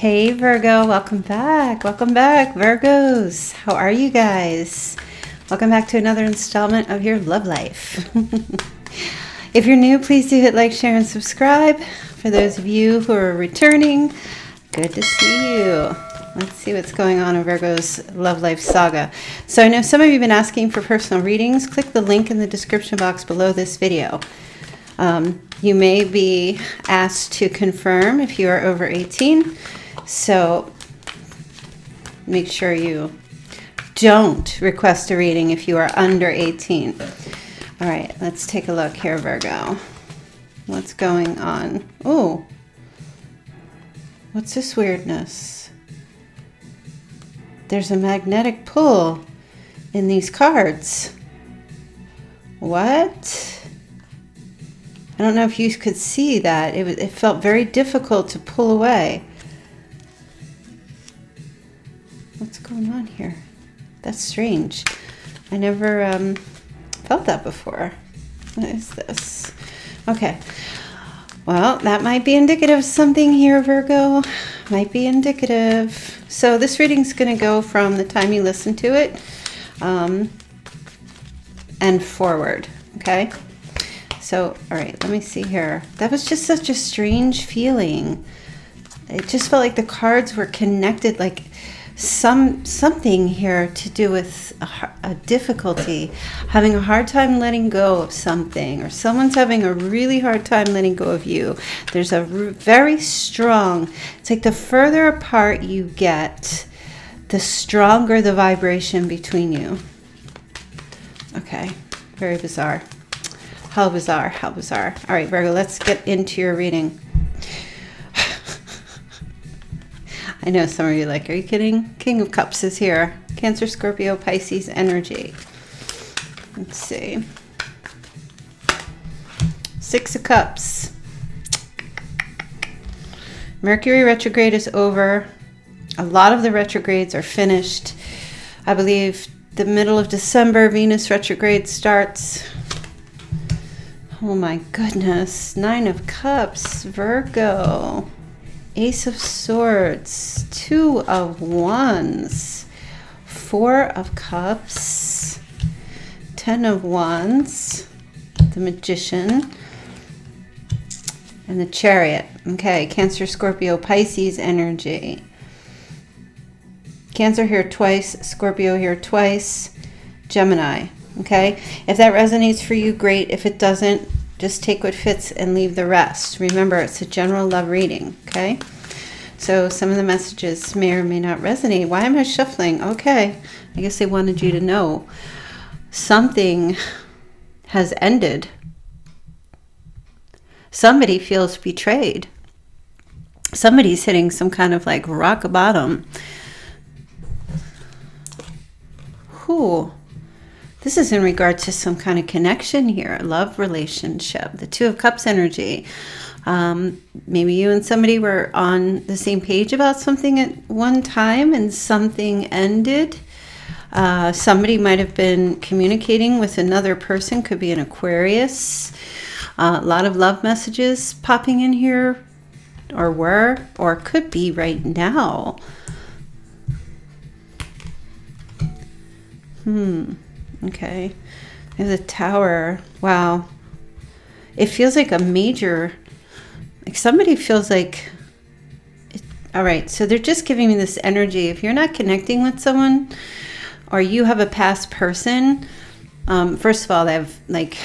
Hey Virgo, welcome back. Welcome back, Virgos. How are you guys? Welcome back to another installment of your love life. if you're new, please do hit like, share, and subscribe. For those of you who are returning, good to see you. Let's see what's going on in Virgo's love life saga. So I know some of you have been asking for personal readings. Click the link in the description box below this video. Um, you may be asked to confirm if you are over 18. So make sure you don't request a reading if you are under 18. All right, let's take a look here, Virgo. What's going on? Oh, what's this weirdness? There's a magnetic pull in these cards. What? I don't know if you could see that. It, was, it felt very difficult to pull away. What's going on here? That's strange. I never um, felt that before. What is this? Okay. Well, that might be indicative of something here, Virgo. Might be indicative. So this reading's going to go from the time you listen to it um, and forward. Okay. So, all right, let me see here. That was just such a strange feeling. It just felt like the cards were connected, like some something here to do with a, a, difficulty, having a hard time letting go of something, or someone's having a really hard time letting go of you. There's a very strong. It's like the further apart you get, the stronger the vibration between you. Okay, very bizarre. How bizarre, how bizarre. All right, Virgo, let's get into your reading. I know some of you like, are you kidding? King of Cups is here. Cancer, Scorpio, Pisces energy. Let's see. Six of Cups. Mercury retrograde is over. A lot of the retrogrades are finished. I believe the middle of December, Venus retrograde starts. Oh my goodness. Nine of Cups, Virgo. Ace of Swords, Two of Wands, Four of Cups, Ten of Wands, the Magician, and the Chariot. Okay, Cancer, Scorpio, Pisces energy. Cancer here twice, Scorpio here twice, Gemini. Okay, if that resonates for you, great. If it doesn't, just take what fits and leave the rest. Remember, it's a general love reading, okay? So some of the messages may or may not resonate. Why am I shuffling? Okay, I guess they wanted you to know something has ended. Somebody feels betrayed. Somebody's hitting some kind of like rock bottom. Who? This is in regard to some kind of connection here, a love relationship, the Two of Cups energy. Um, maybe you and somebody were on the same page about something at one time and something ended. Uh, somebody might have been communicating with another person, could be an Aquarius. Uh, a lot of love messages popping in here, or were, or could be right now. Hmm. Okay. There's a tower. Wow. It feels like a major, like somebody feels like, it, all right, so they're just giving me this energy. If you're not connecting with someone or you have a past person, um, first of all, they have like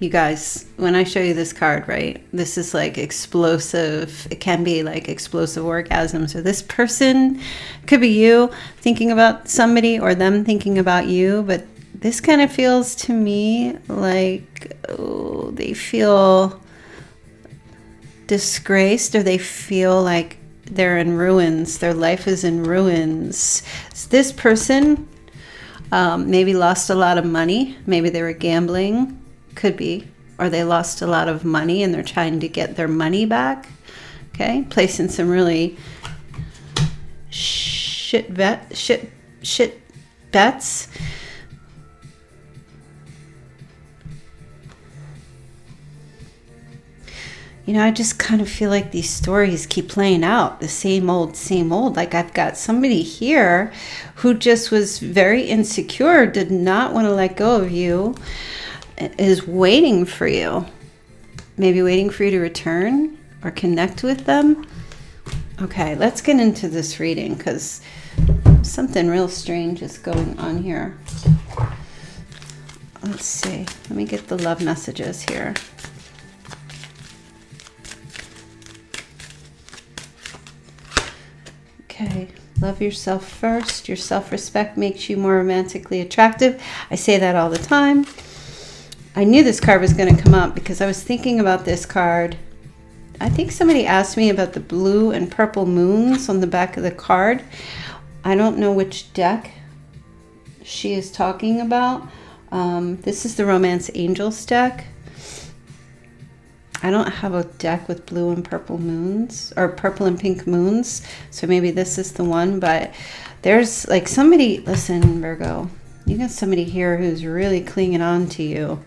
you guys, when I show you this card, right, this is like explosive. It can be like explosive orgasm. So this person could be you thinking about somebody or them thinking about you, but this kind of feels to me like oh, they feel disgraced or they feel like they're in ruins. Their life is in ruins. So This person um, maybe lost a lot of money. Maybe they were gambling could be. Or they lost a lot of money and they're trying to get their money back. Okay, placing some really shit vet shit shit bets. you know, I just kind of feel like these stories keep playing out the same old, same old. Like I've got somebody here who just was very insecure, did not want to let go of you, is waiting for you. Maybe waiting for you to return or connect with them. Okay, let's get into this reading because something real strange is going on here. Let's see. Let me get the love messages here. Okay, love yourself first. Your self respect makes you more romantically attractive. I say that all the time. I knew this card was going to come up because I was thinking about this card. I think somebody asked me about the blue and purple moons on the back of the card. I don't know which deck she is talking about. Um, this is the Romance Angels deck. I don't have a deck with blue and purple moons or purple and pink moons, so maybe this is the one. But there's like somebody, listen, Virgo, you got somebody here who's really clinging on to you.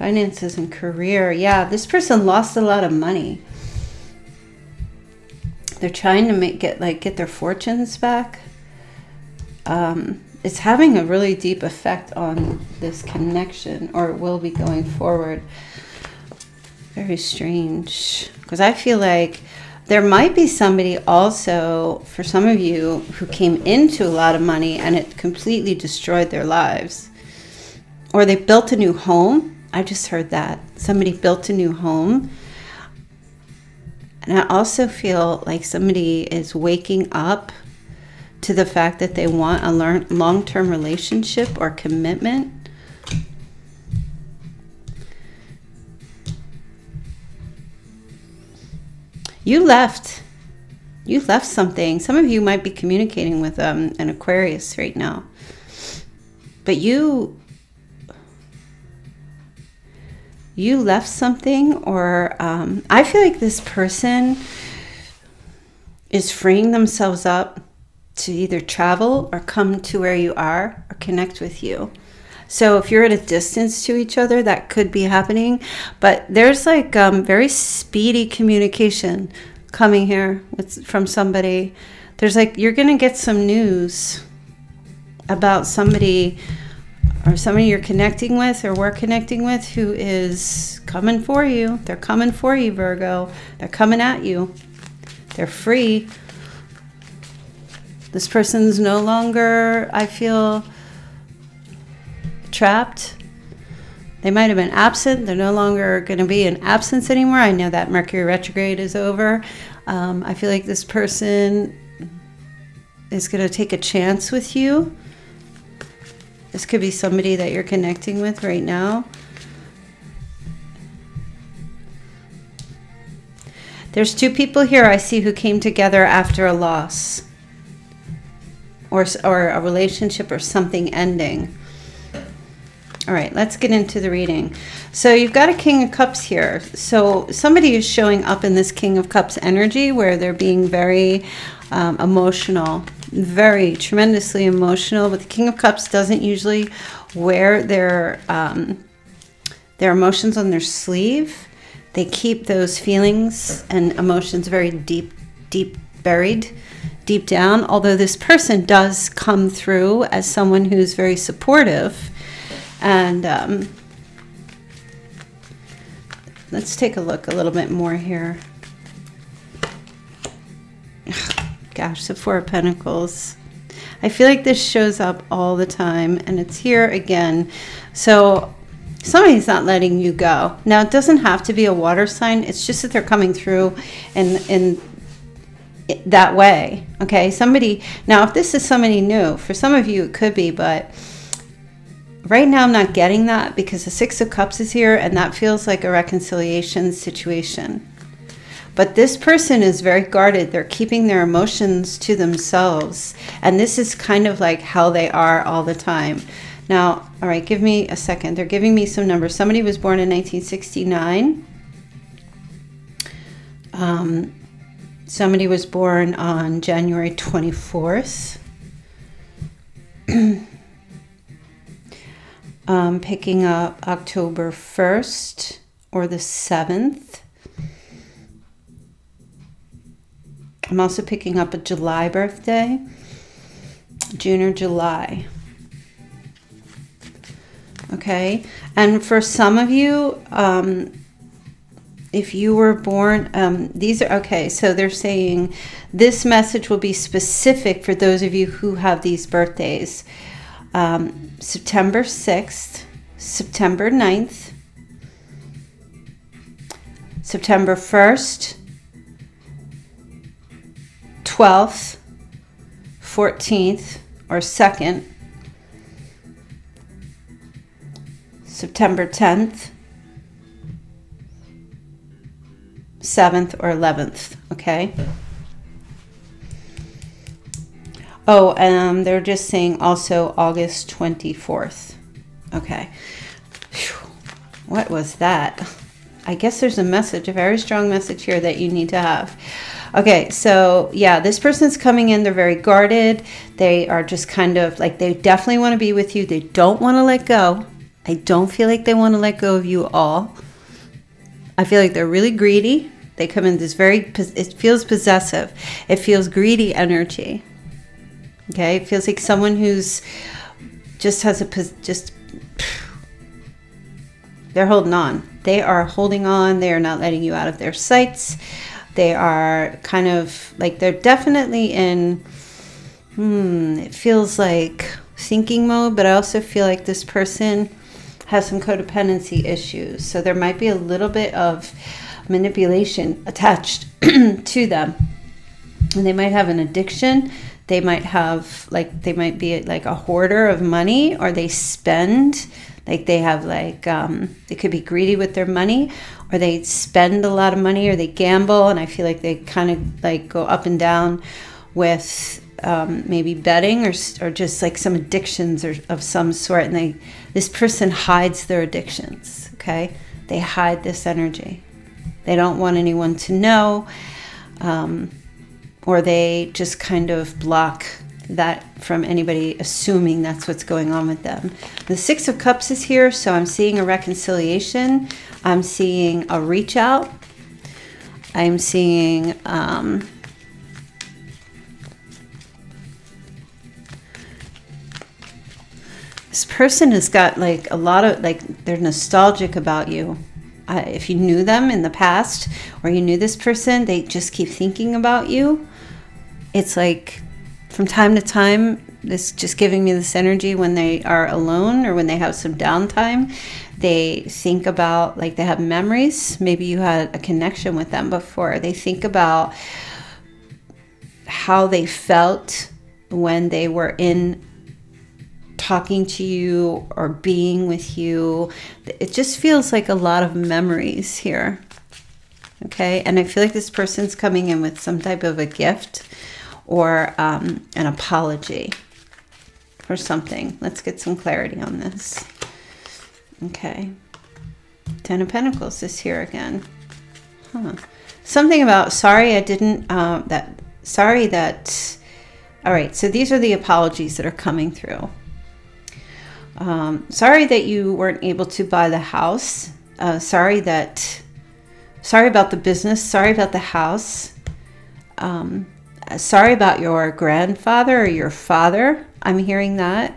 Finances and career. Yeah, this person lost a lot of money. They're trying to make get like get their fortunes back. Um, it's having a really deep effect on this connection or it will be going forward very strange because i feel like there might be somebody also for some of you who came into a lot of money and it completely destroyed their lives or they built a new home i just heard that somebody built a new home and i also feel like somebody is waking up to the fact that they want a long term relationship or commitment. You left. You left something. Some of you might be communicating with um, an Aquarius right now. But you you left something or um, i feel like this person is freeing themselves up to either travel or come to where you are or connect with you. So if you're at a distance to each other, that could be happening. But there's like um, very speedy communication coming here with, from somebody. There's like you're gonna get some news about somebody or somebody you're connecting with or we're connecting with who is coming for you. They're coming for you, Virgo. They're coming at you. They're free this person's no longer, I feel, trapped. They might have been absent. They're no longer going to be in absence anymore. I know that Mercury retrograde is over. Um, I feel like this person is going to take a chance with you. This could be somebody that you're connecting with right now. There's two people here I see who came together after a loss or, or a relationship or something ending. All right, let's get into the reading. So you've got a King of Cups here. So somebody is showing up in this King of Cups energy where they're being very um, emotional, very tremendously emotional. But the King of Cups doesn't usually wear their um, their emotions on their sleeve. They keep those feelings and emotions very deep, deep buried deep down, although this person does come through as someone who's very supportive. And um, let's take a look a little bit more here. Gosh, the Four of Pentacles. I feel like this shows up all the time and it's here again. So somebody's not letting you go. Now, it doesn't have to be a water sign. It's just that they're coming through and, in that way. Okay, somebody, now if this is somebody new, for some of you it could be, but right now I'm not getting that because the Six of Cups is here and that feels like a reconciliation situation. But this person is very guarded. They're keeping their emotions to themselves. And this is kind of like how they are all the time. Now, all right, give me a second. They're giving me some numbers. Somebody was born in 1969. Um, Somebody was born on January 24th. um, picking up October 1st or the 7th. I'm also picking up a July birthday, June or July. Okay, and for some of you, um, if you were born, um, these are okay. So they're saying this message will be specific for those of you who have these birthdays um, September 6th, September 9th, September 1st, 12th, 14th, or 2nd, September 10th, 7th, or 11th, okay? Oh, um, they're just saying also August 24th. Okay. Whew. What was that? I guess there's a message, a very strong message here that you need to have. Okay, so yeah, this person's coming in. They're very guarded. They are just kind of like they definitely want to be with you. They don't want to let go. I don't feel like they want to let go of you all. I feel like they're really greedy. They come in this very, it feels possessive. It feels greedy energy. Okay, it feels like someone who's just has a, just, they're holding on. They are holding on. They are not letting you out of their sights. They are kind of like they're definitely in, hmm, it feels like thinking mode, but I also feel like this person has some codependency issues. So there might be a little bit of manipulation attached to them. And they might have an addiction. They might have, like, they might be like a hoarder of money or they spend like they have like um, they could be greedy with their money or they spend a lot of money or they gamble and i feel like they kind of like go up and down with um, maybe betting or, or just like some addictions or of some sort and they this person hides their addictions okay they hide this energy they don't want anyone to know um, or they just kind of block that from anybody assuming that's what's going on with them. The Six of Cups is here, so I'm seeing a reconciliation. I'm seeing a reach out. I'm seeing um, this person has got like a lot of like they're nostalgic about you. If you knew them in the past or you knew this person, they just keep thinking about you. It's like from time to time, this just giving me this energy when they are alone or when they have some downtime. They think about, like, they have memories. Maybe you had a connection with them before. They think about how they felt when they were in talking to you or being with you. It just feels like a lot of memories here. Okay. And I feel like this person's coming in with some type of a gift or um, an apology for something. Let's get some clarity on this. Okay. Ten of Pentacles is here again. Huh. Something about sorry I didn't uh, that sorry that all right so these are the apologies that are coming through um, sorry that you weren't able to buy the house uh, sorry that sorry about the business sorry about the house um, sorry about your grandfather or your father. I'm hearing that.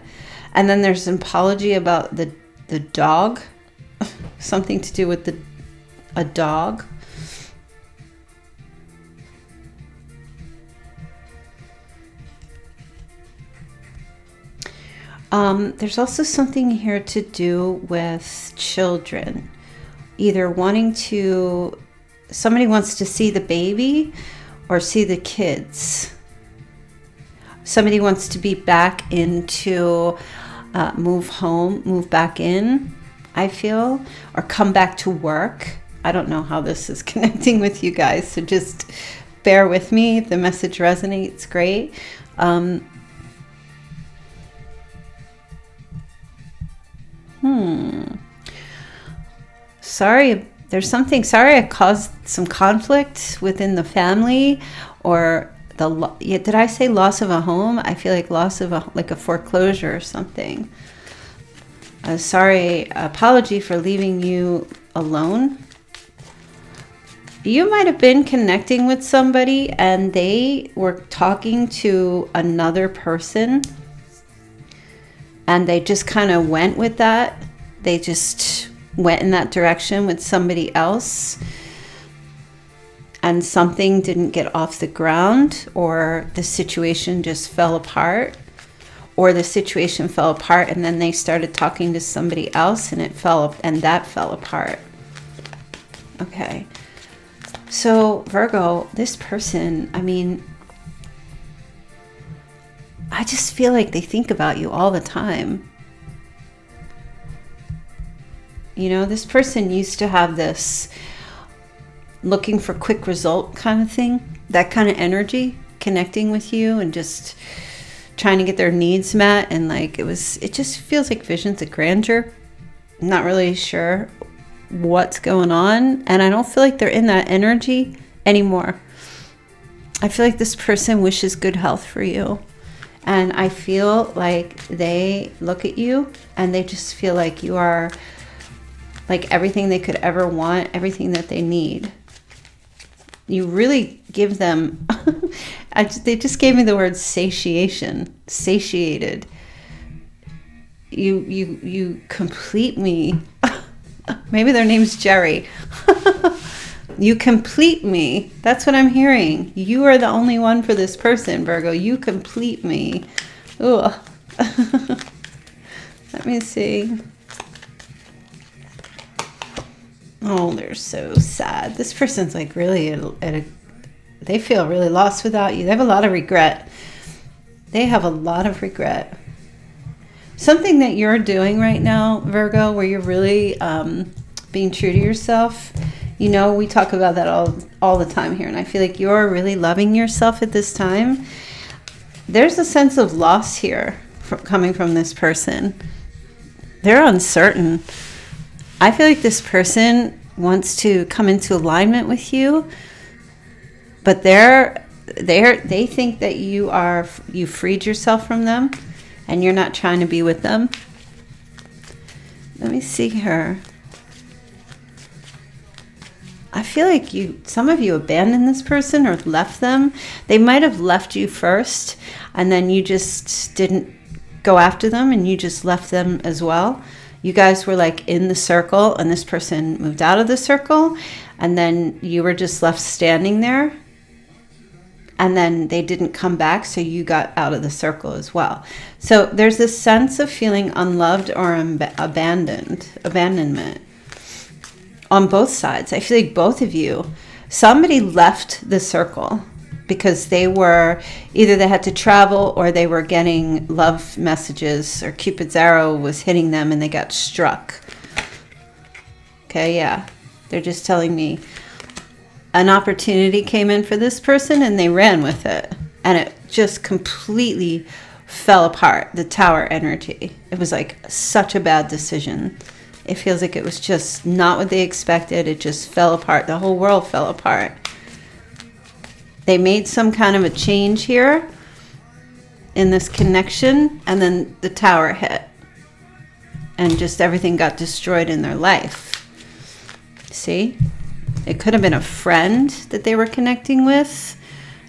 And then there's an apology about the the dog, something to do with the a dog. Um, there's also something here to do with children, either wanting to, somebody wants to see the baby or see the kids. Somebody wants to be back into, uh, move home, move back in, I feel, or come back to work. I don't know how this is connecting with you guys, so just bear with me. The message resonates, great. Um, hmm. Sorry there's something sorry i caused some conflict within the family or the yeah, did i say loss of a home i feel like loss of a like a foreclosure or something a sorry apology for leaving you alone. You might have been connecting with somebody and they were talking to another person and they just kind of went with that. They just went in that direction with somebody else and something didn't get off the ground or the situation just fell apart or the situation fell apart and then they started talking to somebody else and it fell and that fell apart. Okay. So, Virgo, this person, I mean, I just feel like they think about you all the time. You know, this person used to have this looking for quick result kind of thing, that kind of energy connecting with you and just trying to get their needs met. And like it was it just feels like visions of grandeur. I'm not really sure what's going on. And i don't feel like they're in that energy anymore. I feel like this person wishes good health for you. And i feel like they look at you and they just feel like you are like everything they could ever want everything that they need you really give them I, they just gave me the word satiation satiated. You you you complete me. Maybe their name's jerry. You complete me. That's what i'm hearing. You are the only one for this person virgo. You complete me. Ugh. let me see Oh, they're so sad. This person's like really at a, they feel really lost without you. They have a lot of regret. They have a lot of regret. Something that you're doing right now, Virgo, where you're really um, being true to yourself. You know, we talk about that all all the time here, and I feel like you're really loving yourself at this time. There's a sense of loss here from, coming from this person. They're uncertain I feel like this person wants to come into alignment with you, but they're they're they think that you are you freed yourself from them and you're not trying to be with them. Let me see her. I feel like you some of you abandoned this person or left them. They might have left you first and then you just didn't go after them and you just left them as well you guys were like in the circle and this person moved out of the circle and then you were just left standing there and then they didn't come back so you got out of the circle as well. So there's this sense of feeling unloved or ab- abandoned abandonment on both sides. I feel like both of you somebody left the circle because they were either they had to travel or they were getting love messages or Cupid's arrow was hitting them and they got struck. Okay, yeah. They're just telling me an opportunity came in for this person and they ran with it. And it just completely fell apart, the tower energy. It was like such a bad decision. It feels like it was just not what they expected. It just fell apart. The whole world fell apart. They made some kind of a change here in this connection, and then the tower hit. And just everything got destroyed in their life. See? It could have been a friend that they were connecting with,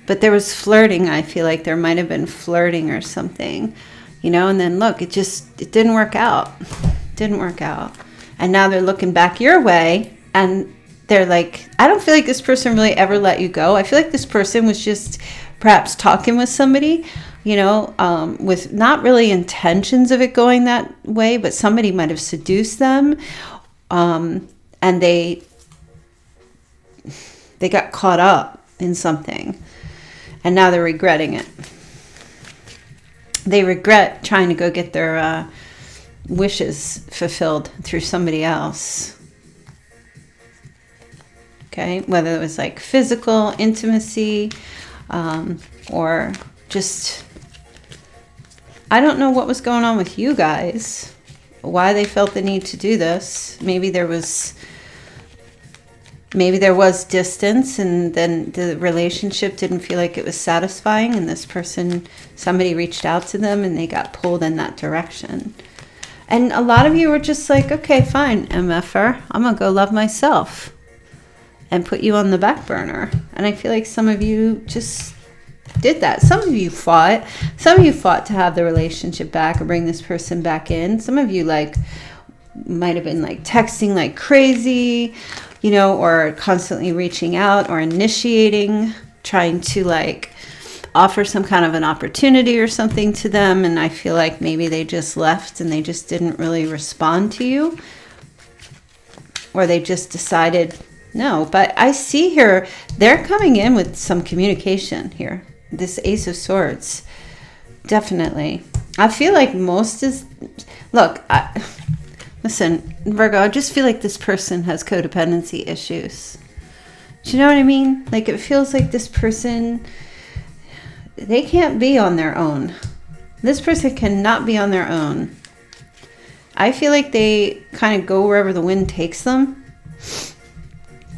but there was flirting. I feel like there might have been flirting or something, you know, and then look, it just it didn't work out. It didn't work out. And now they're looking back your way and they're like, I don't feel like this person really ever let you go. I feel like this person was just perhaps talking with somebody, you know, um, with not really intentions of it going that way, but somebody might have seduced them, um, and they they got caught up in something, and now they're regretting it. They regret trying to go get their uh, wishes fulfilled through somebody else okay? Whether it was like physical intimacy um, or just i don't know what was going on with you guys why they felt the need to do this. Maybe there was maybe there was distance and then the relationship didn't feel like it was satisfying and this person somebody reached out to them and they got pulled in that direction. And a lot of you were just like, okay, fine, MFR, I'm to go love myself and put you on the back burner. And I feel like some of you just did that. Some of you fought. Some of you fought to have the relationship back or bring this person back in. Some of you, like, might have been like texting like crazy, you know, or constantly reaching out or initiating, trying to like offer some kind of an opportunity or something to them. And I feel like maybe they just left and they just didn't really respond to you. Or they just decided no. But I see here, they're coming in with some communication here. This Ace of Swords. Definitely. I feel like most is. Look, I, listen, Virgo, I just feel like this person has codependency issues. Do you know what I mean? Like, it feels like this person they can't be on their own. This person cannot be on their own. I feel like they kind of go wherever the wind takes them.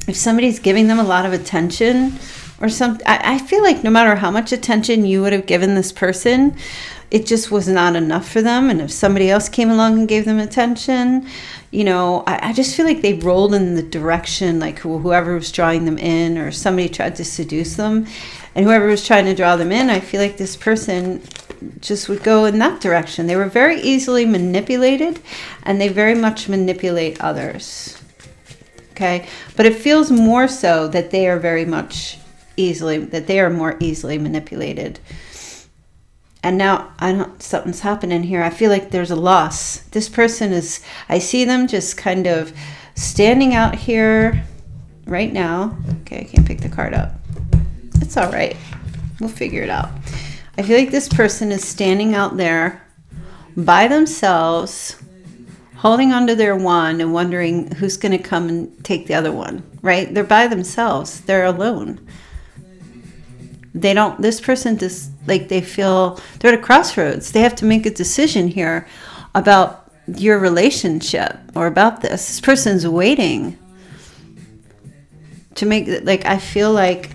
If somebody's giving them a lot of attention or something, I, feel like no matter how much attention you would have given this person, it just was not enough for them. And if somebody else came along and gave them attention, you know, I, I just feel like they rolled in the direction, like whoever was drawing them in, or somebody tried to seduce them and whoever was trying to draw them in, I feel like this person just would go in that direction. They were very easily manipulated and they very much manipulate others. Okay? But it feels more so that they are very much easily that they are more easily manipulated. And now I don't something's happening here. I feel like there's a loss. This person is I see them just kind of standing out here right now. Okay, I can't pick the card up. It's all right. We'll figure it out. I feel like this person is standing out there by themselves, holding onto their wand and wondering who's going to come and take the other one, right? They're by themselves, they're alone. They don't, this person just like they feel they're at a crossroads. They have to make a decision here about your relationship or about this. This person's waiting to make, like, I feel like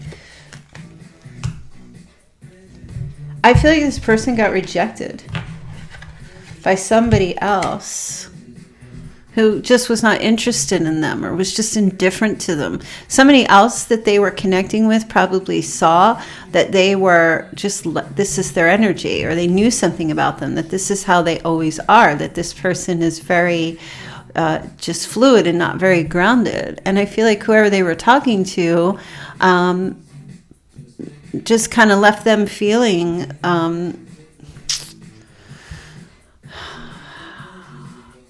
I feel like this person got rejected by somebody else who just was not interested in them or was just indifferent to them. Somebody else that they were connecting with probably saw that they were just, this is their energy, or they knew something about them, that this is how they always are, that this person is very uh, just fluid and not very grounded. And I feel like whoever they were talking to, um, just kind of left them feeling um,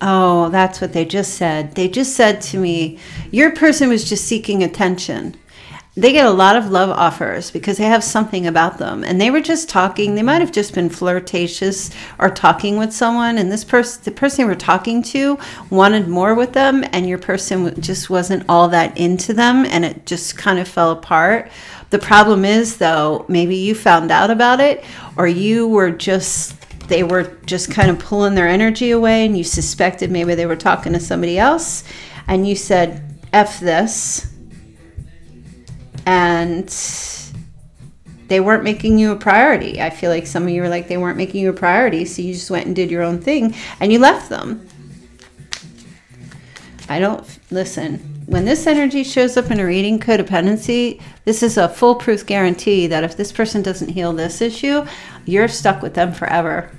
oh that's what they just said. They just said to me your person was just seeking attention. They get a lot of love offers because they have something about them. And they were just talking they might have just been flirtatious or talking with someone and this person the person they were talking to wanted more with them and your person just wasn't all that into them and it just kind of fell apart. The problem is, though, maybe you found out about it or you were just, they were just kind of pulling their energy away and you suspected maybe they were talking to somebody else and you said, F this. And they weren't making you a priority. I feel like some of you were like, they weren't making you a priority. So you just went and did your own thing and you left them. I don't, listen, when this energy shows up in a reading codependency, this is a foolproof guarantee that if this person doesn't heal this issue, you're stuck with them forever.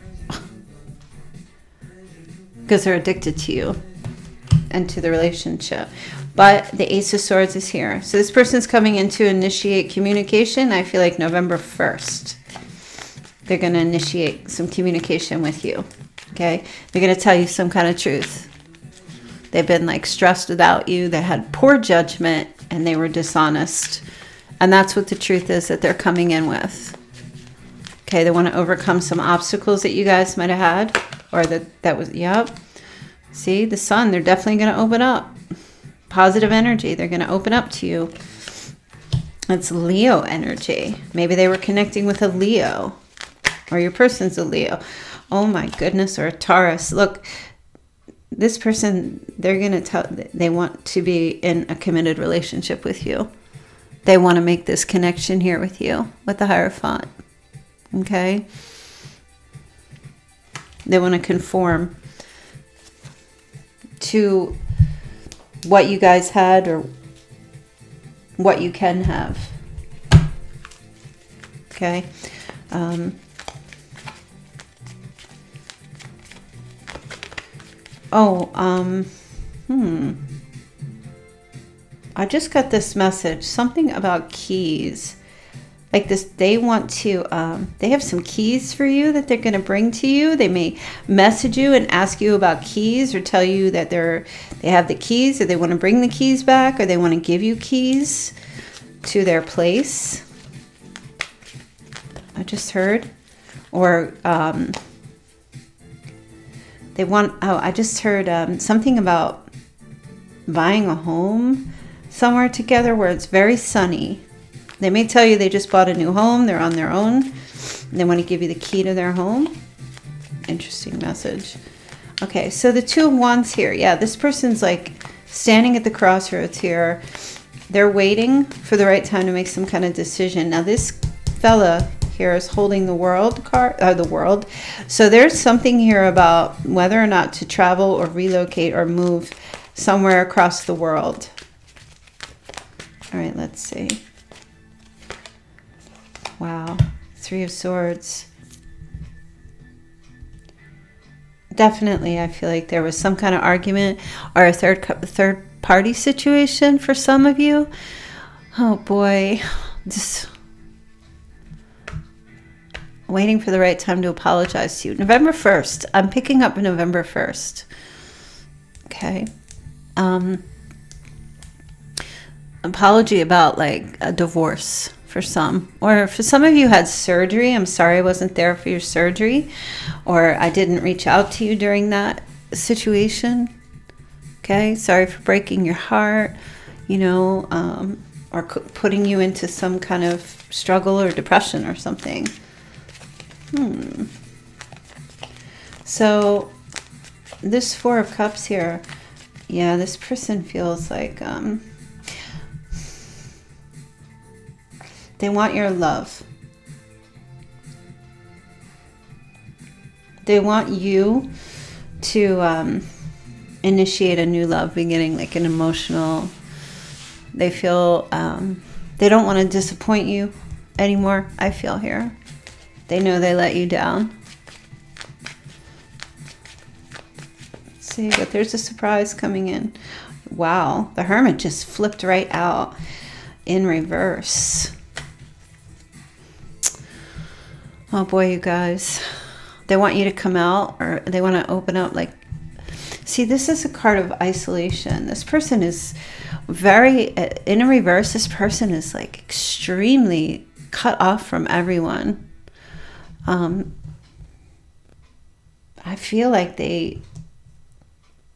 Because they're addicted to you and to the relationship. But the Ace of Swords is here. So this person's coming in to initiate communication. I feel like November 1st. They're going to initiate some communication with you. Okay? They're going to tell you some kind of truth. They've been like stressed without you. They had poor judgment and they were dishonest. And that's what the truth is that they're coming in with. Okay, they want to overcome some obstacles that you guys might have had or that that was yep. See, the sun, they're definitely going to open up. Positive energy. They're going to open up to you. It's Leo energy. Maybe they were connecting with a Leo or your person's a Leo. Oh my goodness, or a Taurus. Look, this person they're going to tell they want to be in a committed relationship with you they want to make this connection here with you with the hierophant okay they want to conform to what you guys had or what you can have. Okay. Um, oh, um, hmm. I just got this message something about keys like this they want to um, they have some keys for you that they're going to bring to you. They may message you and ask you about keys or tell you that they're they have the keys or they want to bring the keys back or they want to give you keys to their place. I just heard. Or um, they want oh i just heard um, something about buying a home somewhere together where it's very sunny they may tell you they just bought a new home, they're on their own, they want to give you the key to their home. Interesting message. Okay, so the two of wands here. Yeah, this person's like standing at the crossroads here. They're waiting for the right time to make some kind of decision. Now this fella here is holding the world card, uh, the world. So there's something here about whether or not to travel or relocate or move somewhere across the world. All right, let's see. Wow. Three of Swords. Definitely, I feel like there was some kind of argument or a third third party situation for some of you. Oh boy, just waiting for the right time to apologize to you. November 1st. I'm picking up November 1st. Okay. Um apology about like a divorce for some. Or for some of you had surgery. I'm sorry I wasn't there for your surgery. Or I didn't reach out to you during that situation. Okay, sorry for breaking your heart, you know, um, or putting you into some kind of struggle or depression or something. Hmm. So, this Four of Cups here, yeah, this person feels like um, They want your love. They want you to um, initiate a new love beginning, like an emotional. They feel um, they don't want to disappoint you anymore. I feel here. They know they let you down. Let's see, but there's a surprise coming in. Wow, the hermit just flipped right out in reverse. Oh boy, you guys. They want you to come out or they want to open up like See, this is a card of isolation. This person is very in a reverse this person is like extremely cut off from everyone. Um I feel like they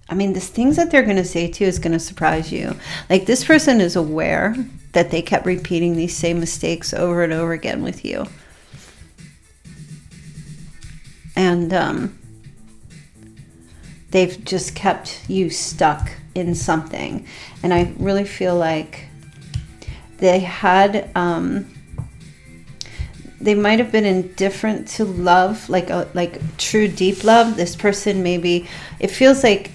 I mean, the things that they're going to say to you is going to surprise you. Like this person is aware that they kept repeating these same mistakes over and over again with you and um, they've just kept you stuck in something. And I really feel like they had, um, they might have been indifferent to love, like a, like true deep love. This person maybe, it feels like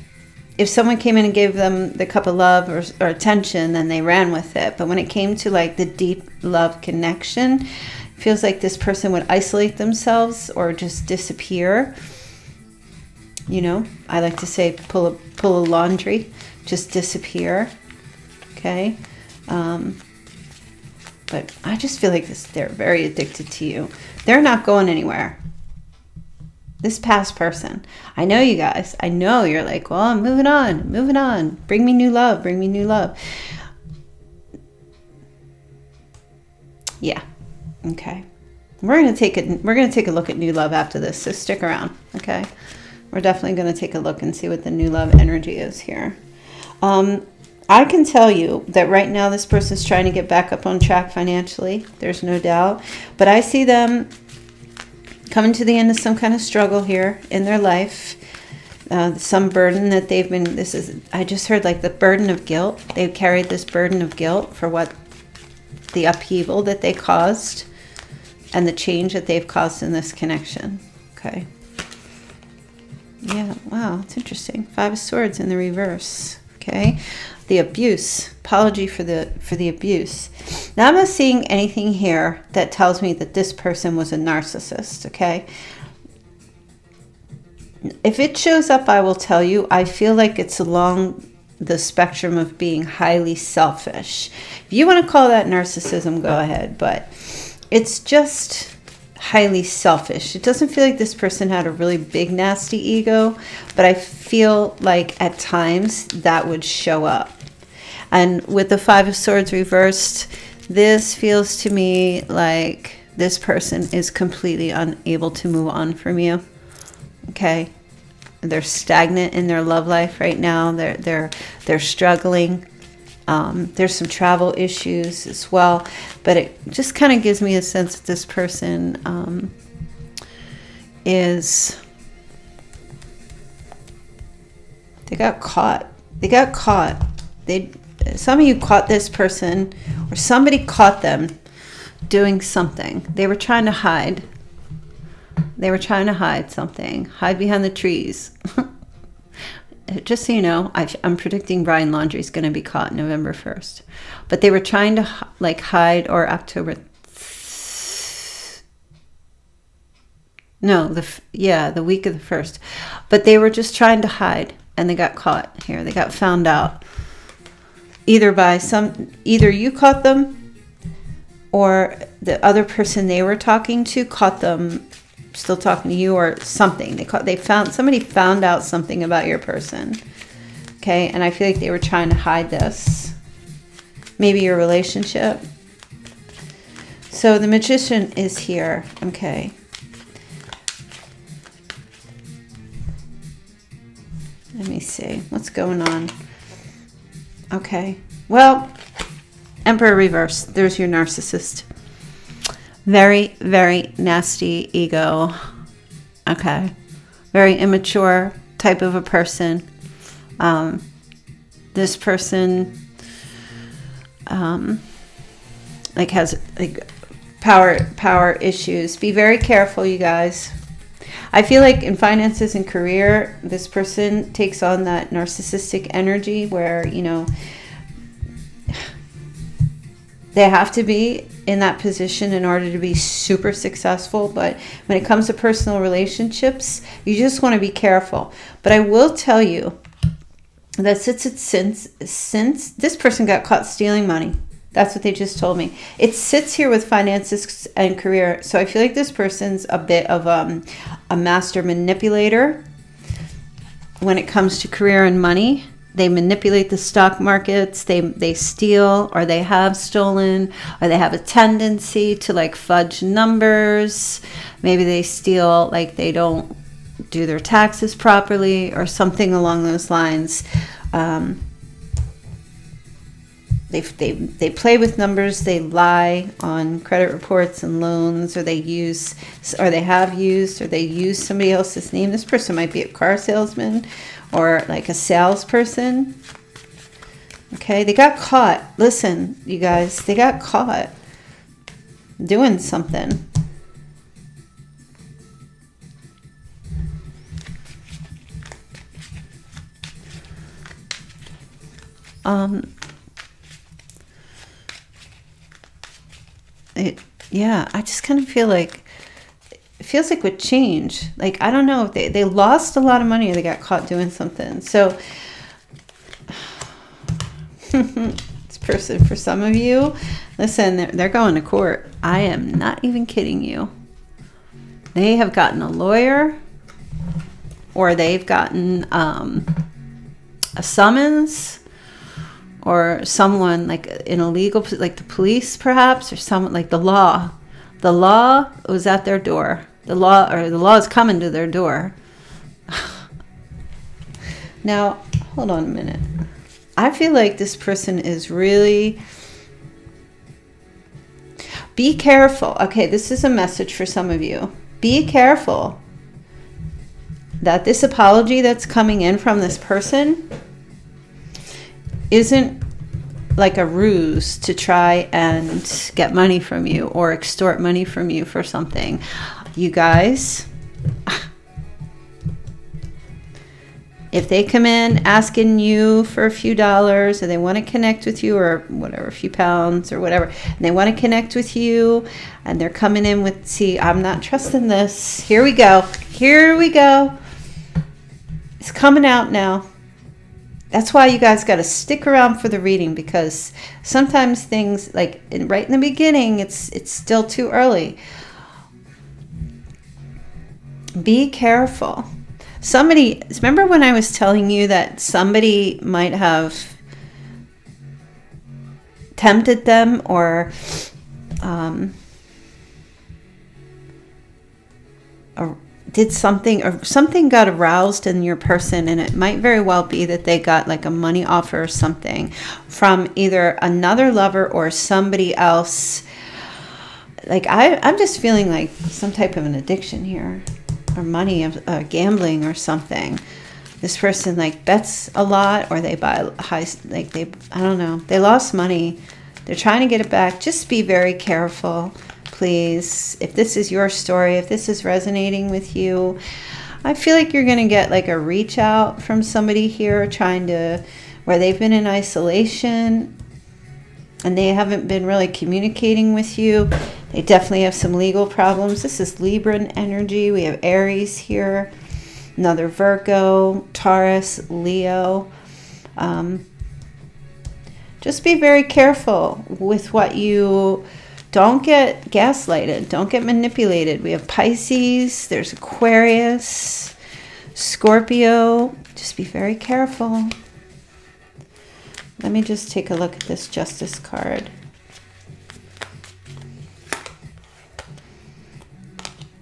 if someone came in and gave them the cup of love or, or attention, then they ran with it. But when it came to like the deep love connection, feels like this person would isolate themselves or just disappear. You know, I like to say pull a pull a laundry, just disappear. Okay. Um, but I just feel like this, they're very addicted to you. They're not going anywhere. This past person, I know you guys. I know you're like, well, I'm moving on, moving on. Bring me new love, bring me new love. Yeah, Okay. We're gonna take it. We're gonna take a look at new love after this, so stick around. Okay. We're definitely gonna take a look and see what the new love energy is here. Um, I can tell you that right now this person's trying to get back up on track financially. There's no doubt, but I see them coming to the end of some kind of struggle here in their life. Uh, some burden that they've been. This is. I just heard like the burden of guilt. They've carried this burden of guilt for what the upheaval that they caused and the change that they've caused in this connection. Okay. Yeah, wow, it's interesting. Five of Swords in the reverse. Okay. The abuse. Apology for the for the abuse. Now I'm not seeing anything here that tells me that this person was a narcissist, okay? If it shows up, I will tell you. I feel like it's along the spectrum of being highly selfish. If you want to call that narcissism, go ahead, but it's just highly selfish. It doesn't feel like this person had a really big, nasty ego, but I feel like at times that would show up. And with the Five of Swords reversed, this feels to me like this person is completely unable to move on from you. Okay? They're stagnant in their love life right now. They're they're they're struggling. Um, there's some travel issues as well, but it just kind of gives me a sense that this person um, is. They got caught. They got caught. They some of you caught this person, or somebody caught them doing something. They were trying to hide. They were trying to hide something. Hide behind the trees. just so you know, I, am predicting Brian Laundrie is going to be caught November 1st. But they were trying to like hide or October. No, the yeah, the week of the first. But they were just trying to hide and they got caught here. They got found out. Either by some either you caught them or the other person they were talking to caught them still talking to you or something. They caught, they found somebody found out something about your person. Okay, and I feel like they were trying to hide this. Maybe your relationship. So the magician is here. Okay. Let me see. What's going on? Okay. Well, Emperor reverse. There's your narcissist. Very, very nasty ego. Okay. Very immature type of a person. Um, this person um, like has like power power issues. Be very careful, you guys. I feel like in finances and career, this person takes on that narcissistic energy where, you know, they have to be in that position in order to be super successful. But when it comes to personal relationships, you just want to be careful. But I will tell you that since it's since since this person got caught stealing money. That's what they just told me. It sits here with finances and career. So I feel like this person's a bit of um, a master manipulator when it comes to career and money they manipulate the stock markets they they steal or they have stolen or they have a tendency to like fudge numbers. Maybe they steal like they don't do their taxes properly or something along those lines. Um, they, they, they play with numbers they lie on credit reports and loans or they use or they have used or they use somebody else's name. This person might be a car salesman or like a salesperson. Okay, they got caught. Listen, you guys, they got caught doing something. Um, it, yeah, I just kind of feel like feels like with change, like I don't know, they they lost a lot of money or they got caught doing something. So this person, for some of you, listen, they're, they're going to court. I am not even kidding you. They have gotten a lawyer, or they've gotten um, a summons or someone like in a legal like the police perhaps or someone like the law the law was at their door the law or the law is coming to their door. now, hold on a minute. I feel like this person is really be careful. Okay, this is a message for some of you. Be careful that this apology that's coming in from this person isn't like a ruse to try and get money from you or extort money from you for something you guys, if they come in asking you for a few dollars or they want to connect with you or whatever, a few pounds or whatever, and they want to connect with you and they're coming in with, see, I'm not trusting this. Here we go. Here we go. It's coming out now. That's why you guys got to stick around for the reading because sometimes things like right in the beginning, it's it's still too early. Be careful. Somebody remember when i was telling you that somebody might have tempted them or um, or did something or something got aroused in your person and it might very well be that they got like a money offer or something from either another lover or somebody else. Like I, i'm just feeling like some type of an addiction here or money of uh, gambling or something this person like bets a lot or they buy high like they i don't know they lost money. They're trying to get it back. Just be very careful please. If this is your story if this is resonating with you i feel like you're going to get like a reach out from somebody here trying to where they've been in isolation and they haven't been really communicating with you they definitely have some legal problems. This is Libran energy. We have Aries here, another Virgo, Taurus, Leo. Um, just be very careful with what you don't get gaslighted, don't get manipulated. We have Pisces, there's Aquarius, Scorpio. Just be very careful. Let me just take a look at this Justice card.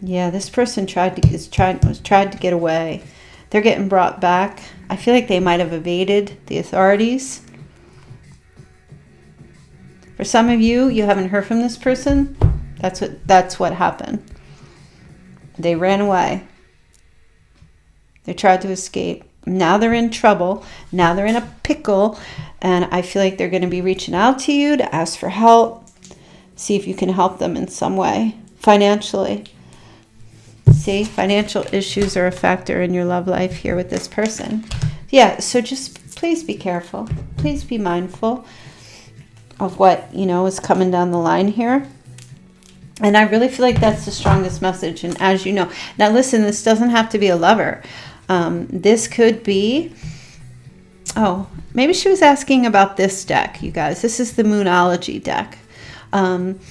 Yeah, this person tried to is tried was tried to get away. They're getting brought back. I feel like they might have evaded the authorities. For some of you, you haven't heard from this person. That's what that's what happened. They ran away. They tried to escape. Now they're in trouble. Now they're in a pickle. And I feel like they're going to be reaching out to you to ask for help. See if you can help them in some way financially. See, financial issues are a factor in your love life here with this person. Yeah, so just please be careful. Please be mindful of what, you know, is coming down the line here. And I really feel like that's the strongest message. And as you know, now listen, this doesn't have to be a lover. Um, this could be, oh, maybe she was asking about this deck, you guys. This is the Moonology deck. Um,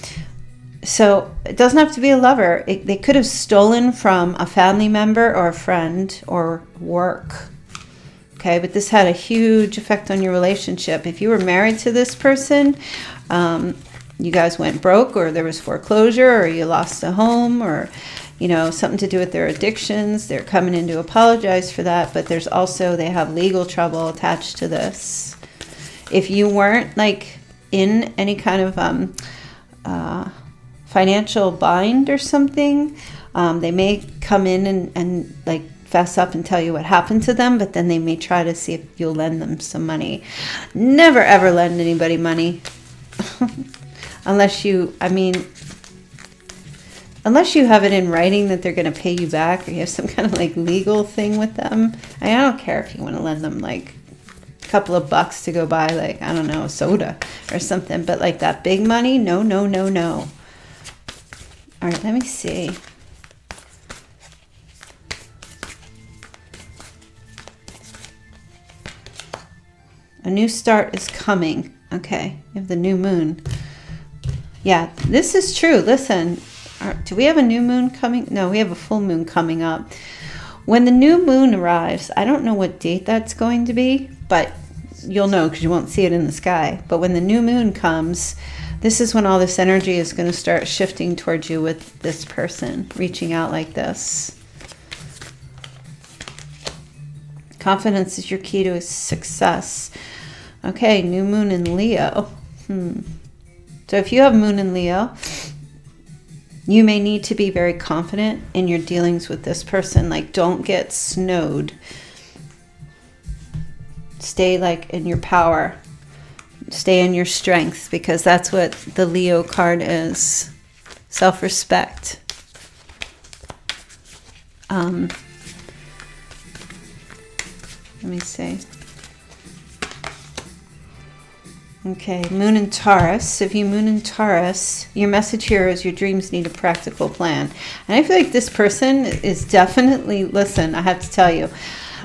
so it doesn't have to be a lover. It, they could have stolen from a family member or a friend or work. Okay, but this had a huge effect on your relationship. If you were married to this person, um, you guys went broke, or there was foreclosure, or you lost a home, or you know something to do with their addictions. They're coming in to apologize for that, but there's also they have legal trouble attached to this. If you weren't like in any kind of um, uh, financial bind or something. Um, they may come in and, and like fess up and tell you what happened to them, but then they may try to see if you'll lend them some money. Never ever lend anybody money. unless you, I mean, unless you have it in writing that they're going to pay you back or you have some kind of like legal thing with them. I, mean, I don't care if you want to lend them like a couple of bucks to go buy like, I don't know, soda or something, but like that big money, no, no, no, no. All right, let me see. A new start is coming. Okay, you have the new moon. Yeah, this is true. Listen, do we have a new moon coming? No, we have a full moon coming up. When the new moon arrives, I don't know what date that's going to be, but you'll know because you won't see it in the sky. But when the new moon comes, this is when all this energy is going to start shifting towards you with this person reaching out like this. Confidence is your key to success. Okay, new moon in Leo. Hmm. So if you have moon in Leo, you may need to be very confident in your dealings with this person. Like, don't get snowed. Stay like in your power stay in your strength because that's what the Leo card is self respect. Um, Let me see. Okay, Moon and Taurus. If you Moon and Taurus, your message here is your dreams need a practical plan. And I feel like this person is definitely, listen, I have to tell you,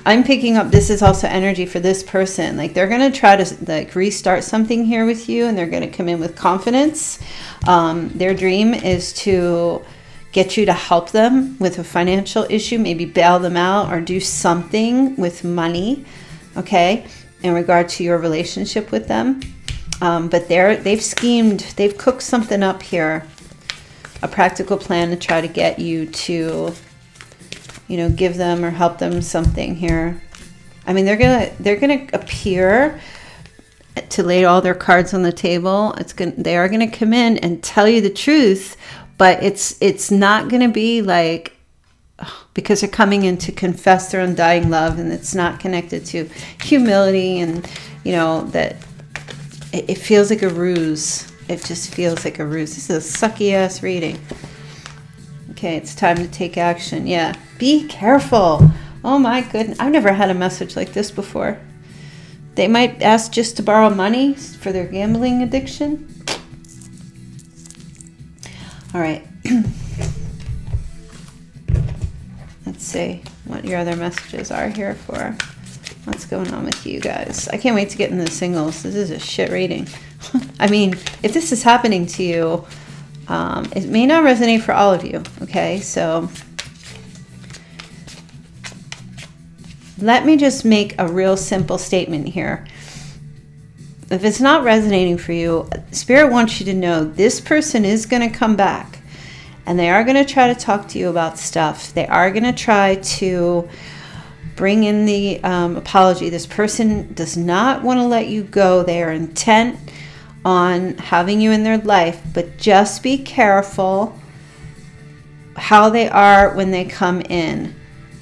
I'm picking up this is also energy for this person. Like they're going to try to like restart something here with you and they're going to come in with confidence. Um, their dream is to get you to help them with a financial issue, maybe bail them out or do something with money, okay, in regard to your relationship with them. Um, but they're they've schemed, they've cooked something up here, a practical plan to try to get you to, you know, give them or help them something here. I mean, they're gonna they're gonna appear to lay all their cards on the table. It's gonna they are gonna come in and tell you the truth, but it's it's not gonna be like because they're coming in to confess their undying love and it's not connected to humility and you know that it, it feels like a ruse. It just feels like a ruse. This is a sucky ass reading. Okay, it's time to take action. Yeah, be careful. Oh my goodness. I've never had a message like this before. They might ask just to borrow money for their gambling addiction. All right. Let's see what your other messages are here for. What's going on with you guys? I can't wait to get into the singles. This is a shit reading. I mean, if this is happening to you, um, it may not resonate for all of you. Okay, so let me just make a real simple statement here. If it's not resonating for you, Spirit wants you to know this person is going to come back and they are going to try to talk to you about stuff. They are going to try to bring in the um, apology. This person does not want to let you go. They are intent on having you in their life, but just be careful how they are when they come in.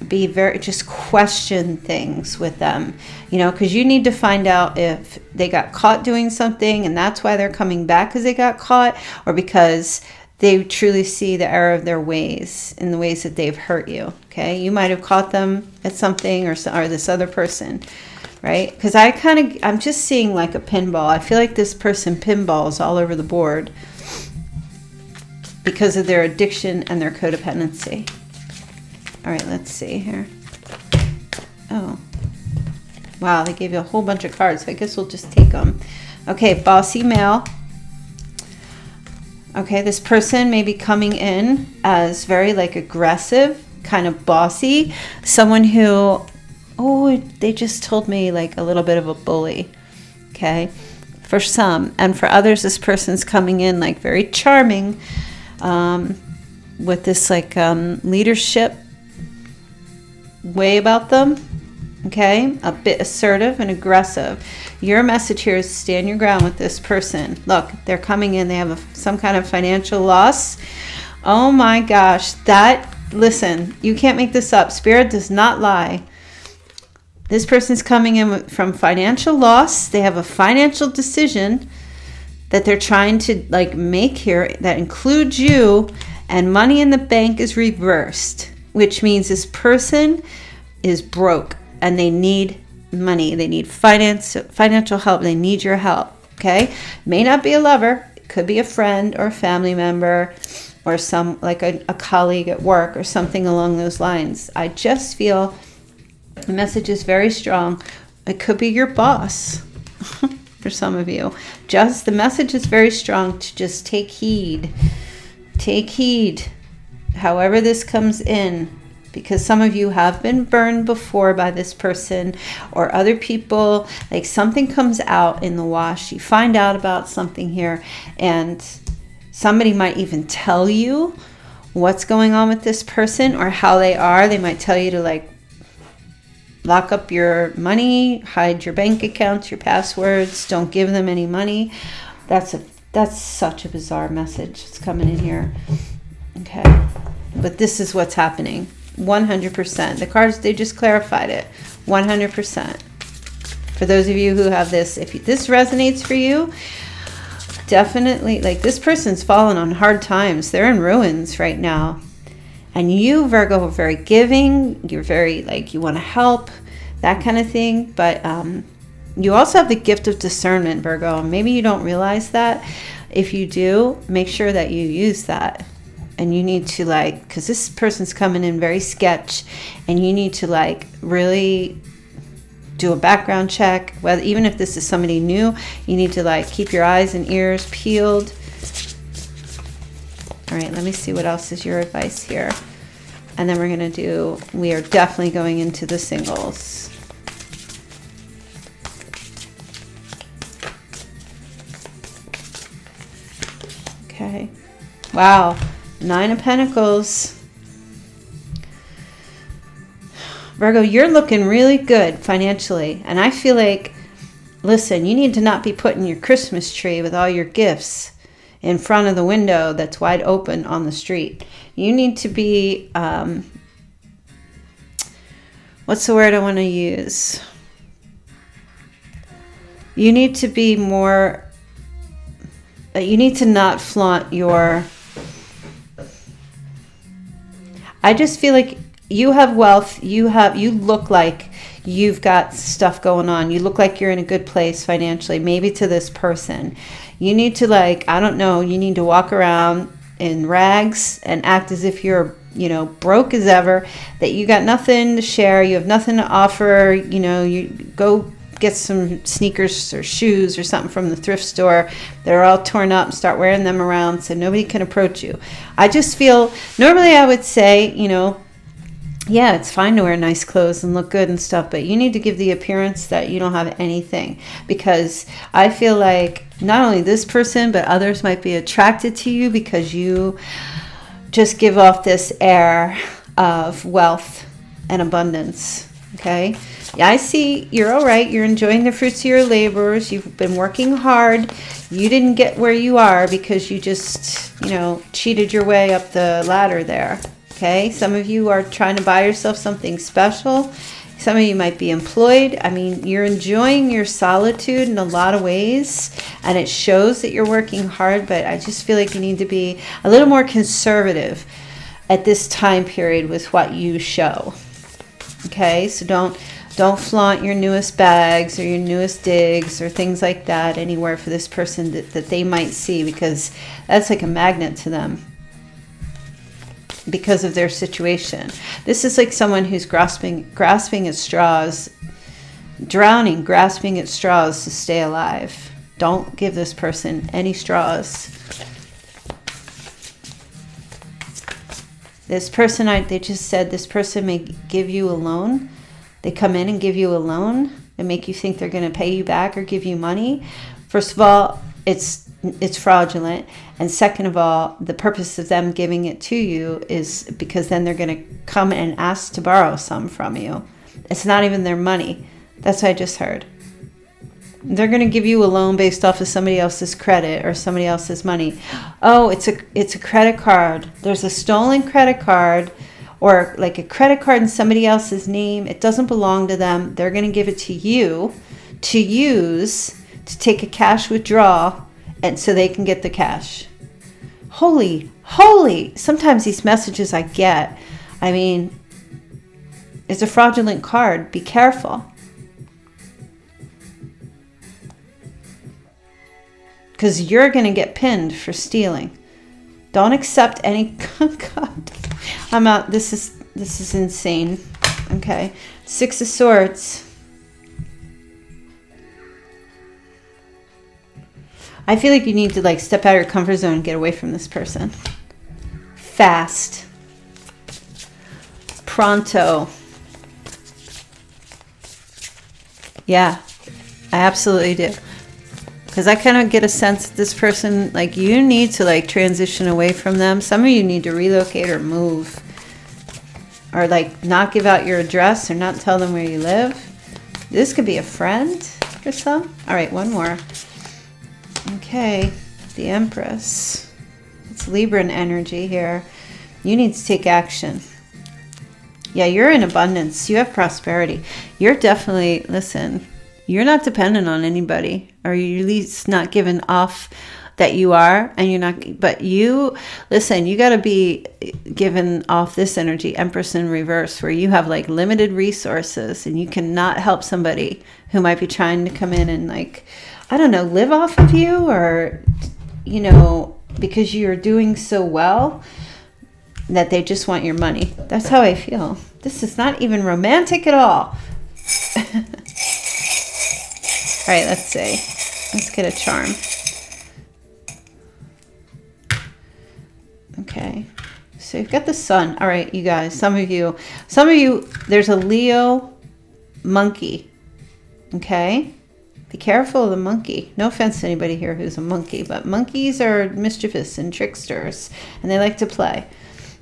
Be very, just question things with them, you know, because you need to find out if they got caught doing something and that's why they're coming back because they got caught, or because they truly see the error of their ways in the ways that they've hurt you. Okay, you might have caught them at something or, or this other person, right? Because I kind of, I'm just seeing like a pinball. I feel like this person pinballs all over the board because of their addiction and their codependency. All right, let's see here. Oh, wow, they gave you a whole bunch of cards. So I guess we'll just take them. Okay, bossy male. Okay, this person may be coming in as very like aggressive, kind of bossy, someone who, oh, they just told me like a little bit of a bully. Okay, for some, and for others, this person's coming in like very charming, um, with this like um, leadership way about them. Okay, a bit assertive and aggressive your message here is stand your ground with this person. Look, they're coming in, they have a, some kind of financial loss. Oh my gosh, that, listen, you can't make this up. Spirit does not lie. This person's coming in from financial loss. They have a financial decision that they're trying to like make here that includes you and money in the bank is reversed, which means this person is broke and they need money. They need finance, financial help. They need your help. Okay, may not be a lover. It could be a friend or a family member, or some like a, a colleague at work or something along those lines. I just feel the message is very strong. It could be your boss for some of you. Just the message is very strong to just take heed. Take heed. However, this comes in, because some of you have been burned before by this person or other people. Like something comes out in the wash, you find out about something here, and somebody might even tell you what's going on with this person or how they are. They might tell you to like lock up your money, hide your bank accounts, your passwords, don't give them any money. That's a that's such a bizarre message. It's coming in here. Okay. But this is what's happening. 100%. The cards, they just clarified it. 100%. For those of you who have this, if this resonates for you, definitely, like this person's fallen on hard times. They're in ruins right now. And you, Virgo, are very giving. You're very, like, you want to help. that kind of thing. But um, you also have the gift of discernment, Virgo. Maybe you don't realize that. If you do, make sure that you use that. And you need to like, because this person's coming in very sketch, and you need to like really do a background check. Whether even if this is somebody new, you need to like keep your eyes and ears peeled. All right, let me see what else is your advice here. And then we're going to do, we are definitely going into the singles. Okay. Wow. Nine of Pentacles. Virgo, you're looking really good financially. And I feel like, listen, you need to not be putting your Christmas tree with all your gifts in front of the window that's wide open on the street. You need to be, um, what's the word I want to use? You need to be more, uh, you need to not flaunt your, I just feel like you have wealth you have you look like you've got stuff going on you look like you're in a good place financially maybe to this person you need to like i don't know you need to walk around in rags and act as if you're you know broke as ever that you got nothing to share you have nothing to offer you know you go get some sneakers or shoes or something from the thrift store. They're all torn up start wearing them around so nobody can approach you. I just feel normally i would say you know yeah, it's fine to wear nice clothes and look good and stuff, but you need to give the appearance that you don't have anything because I feel like not only this person, but others might be attracted to you because you just give off this air of wealth and abundance. Okay. Yeah, I see you're all right. You're enjoying the fruits of your labors. You've been working hard. You didn't get where you are because you just, you know, cheated your way up the ladder there. Okay, some of you are trying to buy yourself something special. Some of you might be employed. I mean, you're enjoying your solitude in a lot of ways, and it shows that you're working hard, but I just feel like you need to be a little more conservative at this time period with what you show. Okay, so don't don't flaunt your newest bags or your newest digs or things like that anywhere for this person that, that they might see because that's like a magnet to them because of their situation. This is like someone who's grasping grasping at straws, drowning, grasping at straws to stay alive. Don't give this person any straws. This person, I, they just said this person may give you a loan. They come in and give you a loan and make you think they're going to pay you back or give you money. First of all, it's it's fraudulent and second of all the purpose of them giving it to you is because then they're going to come and ask to borrow some from you. It's not even their money. That's what i just heard. They're going to give you a loan based off of somebody else's credit or somebody else's money. Oh it's a it's a credit card. There's a stolen credit card or like a credit card in somebody else's name. It doesn't belong to them. They're going to give it to you to use to take a cash withdrawal and so they can get the cash. Holy, holy, sometimes these messages I get, I mean, it's a fraudulent card. Be careful. Because you're going to get pinned for stealing. Don't accept any. God, I'm out. This is this is insane. Okay, Six of Swords. I feel like you need to like step out of your comfort zone and get away from this person. Fast. Pronto. Yeah, I absolutely do. Because I kind of get a sense that this person, like, you need to like transition away from them. Some of you need to relocate or move. Or like not give out your address or not tell them where you live. This could be a friend or some. All right, one more. Okay, the Empress. It's Libran energy here. You need to take action. Yeah, you're in abundance. You have prosperity. You're definitely, listen, you're not dependent on anybody, or you're at least not given off that you are and you're not but you listen you got to be given off this energy empress in reverse where you have like limited resources and you cannot help somebody who might be trying to come in and like i don't know live off of you or you know because you're doing so well that they just want your money that's how i feel this is not even romantic at all all right let's see let's get a charm Okay. So you've got the sun. All right, you guys, some of you, some of you, there's a Leo monkey. Okay. Be careful of the monkey. No offense to anybody here who's a monkey, but monkeys are mischievous and tricksters and they like to play.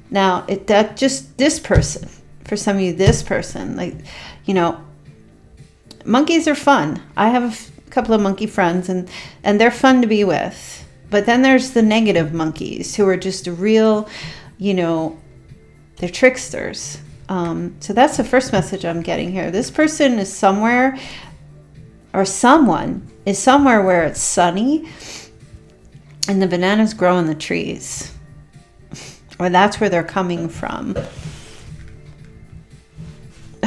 Now, it that just this person, for some of you, this person, like, you know, monkeys are fun. I have a couple of monkey friends and and they're fun to be with but then there's the negative monkeys who are just real, you know, they're tricksters. Um, so that's the first message I'm getting here. This person is somewhere, or someone is somewhere where it's sunny and the bananas grow in the trees. Or that's where they're coming from.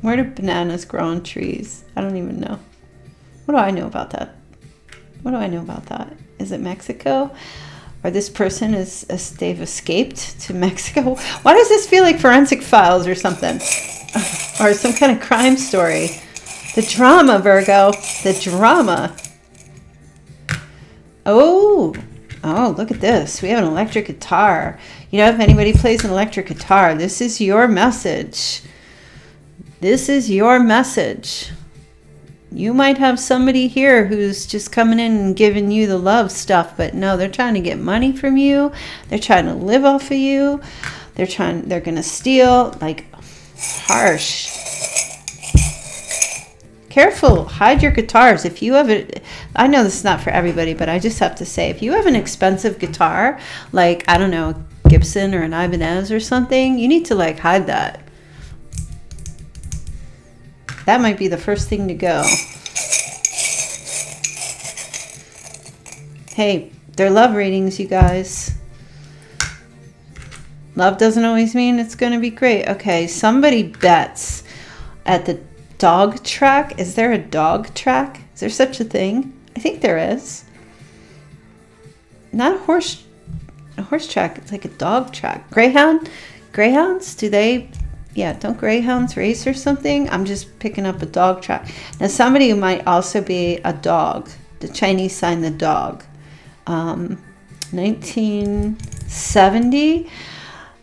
where do bananas grow on trees? I don't even know. What do I know about that? What do I know about that? Is it Mexico? Or this person is, is they've escaped to Mexico? Why does this feel like forensic files or something? or some kind of crime story? The drama, Virgo. The drama. Oh, oh, look at this. We have an electric guitar. You know, if anybody plays an electric guitar, this is your message. This is your message you might have somebody here who's just coming in and giving you the love stuff, but no, they're trying to get money from you. They're trying to live off of you. They're trying, they're going to steal, like harsh. Careful, hide your guitars. If you have it, I know this is not for everybody, but I just have to say, if you have an expensive guitar, like, I don't know, a Gibson or an Ibanez or something, you need to like hide that that might be the first thing to go. Hey, they're love readings, you guys. Love doesn't always mean it's going to be great. Okay, somebody bets at the dog track. Is there a dog track? Is there such a thing? I think there is. Not a horse a horse track, it's like a dog track. Greyhound? Greyhounds, do they yeah, don't greyhounds race or something? I'm just picking up a dog track. Now, somebody might also be a dog. The Chinese sign the dog. Um, 1970,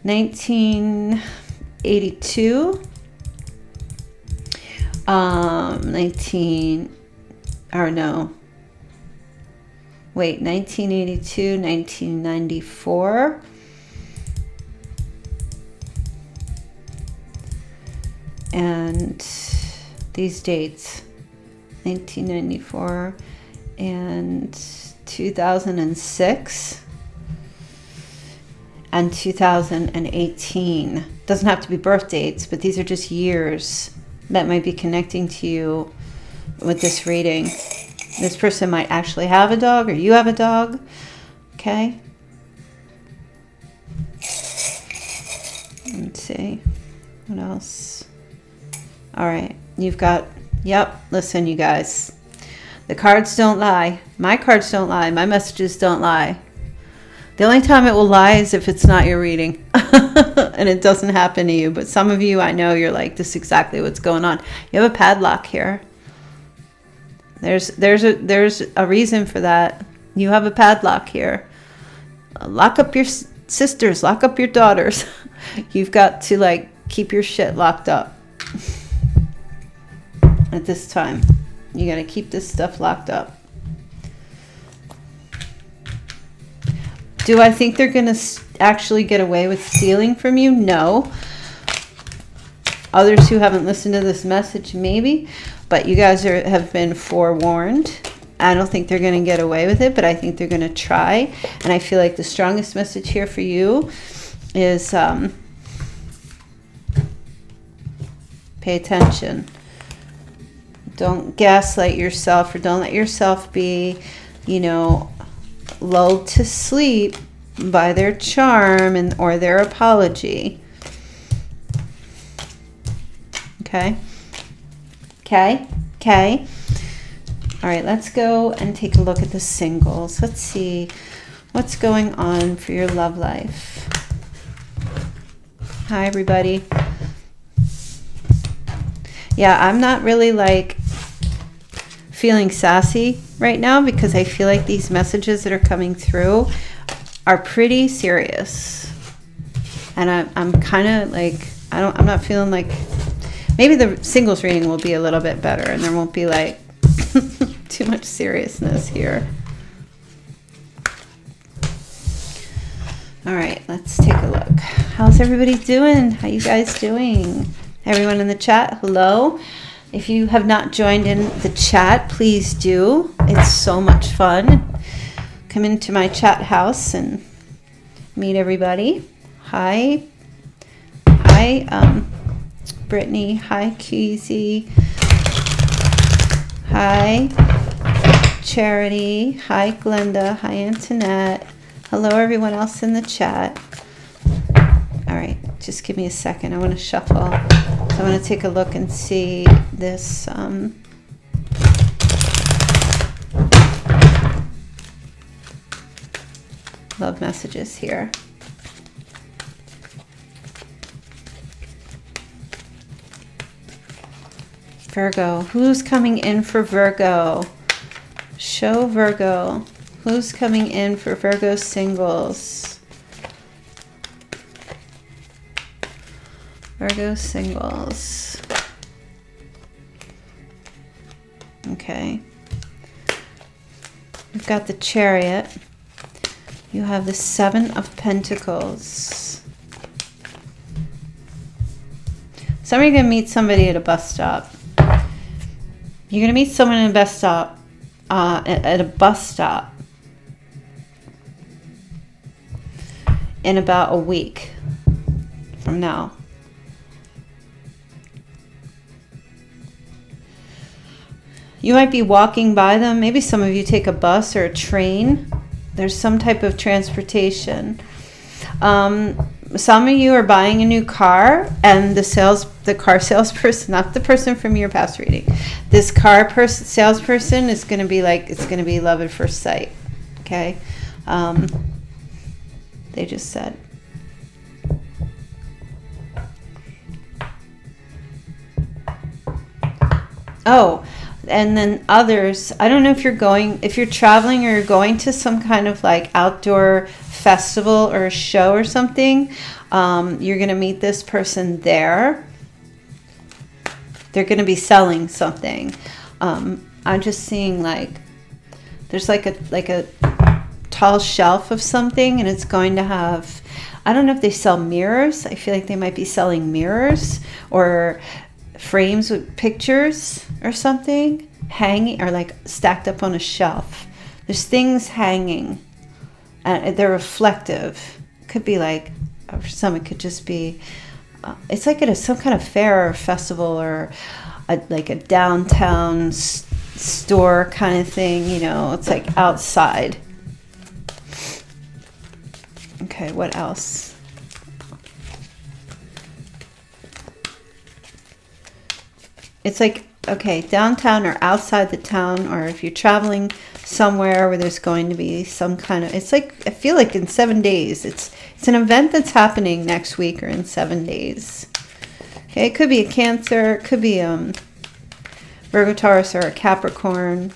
1982, um, 19, or no, wait, 1982, 1994. and these dates 1994 and 2006 and 2018 doesn't have to be birth dates but these are just years that might be connecting to you with this reading this person might actually have a dog or you have a dog okay let's see what else all right, you've got, yep, listen, you guys. The cards don't lie. My cards don't lie. My messages don't lie. The only time it will lie is if it's not your reading and it doesn't happen to you. But some of you, I know you're like, this is exactly what's going on. You have a padlock here. There's, there's, a, there's a reason for that. You have a padlock here. Lock up your sisters, lock up your daughters. You've got to like keep your shit locked up at this time. You got to keep this stuff locked up. Do I think they're going to actually get away with stealing from you? No. Others who haven't listened to this message, maybe. But you guys are, have been forewarned. I don't think they're going to get away with it, but I think they're going to try. And I feel like the strongest message here for you is um, pay attention. Don't gaslight yourself or don't let yourself be, you know, lulled to sleep by their charm and or their apology. Okay. Okay. Okay. All right, let's go and take a look at the singles. Let's see what's going on for your love life. Hi, everybody. Yeah, I'm not really like feeling sassy right now because I feel like these messages that are coming through are pretty serious. And I, I'm kind of like, I don't, I'm not feeling like, maybe the singles reading will be a little bit better and there won't be like too much seriousness here. All right, let's take a look. How's everybody doing? How you guys doing? Everyone in the chat, hello. If you have not joined in the chat, please do. It's so much fun. Come into my chat house and meet everybody. Hi. Hi, um, Brittany. Hi, Keezy. Hi, Charity. Hi, Glenda. Hi, Antoinette. Hello, everyone else in the chat. All right, just give me a second. I want to shuffle. So I want to take a look and see this. Um, love messages here. Virgo. Who's coming in for Virgo? Show Virgo. Who's coming in for Virgo singles? Virgo singles. Okay. We've got the chariot. You have the seven of pentacles. Some of you are going to meet somebody at a bus stop. You're going to meet someone in a bus stop, uh, at a bus stop in about a week from now. You might be walking by them. Maybe some of you take a bus or a train. There's some type of transportation. Um, some of you are buying a new car and the sales the car salesperson not the person from your past reading this car person salesperson is going to be like it's going to be love at first sight okay um, they just said oh and then others i don't know if you're going if you're traveling or you're going to some kind of like outdoor festival or a show or something, um, you're going to meet this person there. They're going to be selling something. Um, I'm just seeing like there's like a like a tall shelf of something, and it's going to have. I don't know if they sell mirrors. I feel like they might be selling mirrors or frames with pictures or something hanging or like stacked up on a shelf. There's things hanging and they're reflective. Could be like, for some, it could just be. Uh, it's like at a, some kind of fair or festival or a, like a downtown store kind of thing. You know, it's like outside. Okay, what else? It's like okay, downtown or outside the town, or if you're traveling somewhere where there's going to be some kind of it's like I feel like in 7 days. It's it's an event that's happening next week or in 7 days. Okay, it could be a Cancer, it could be um Virgo Taurus or a Capricorn.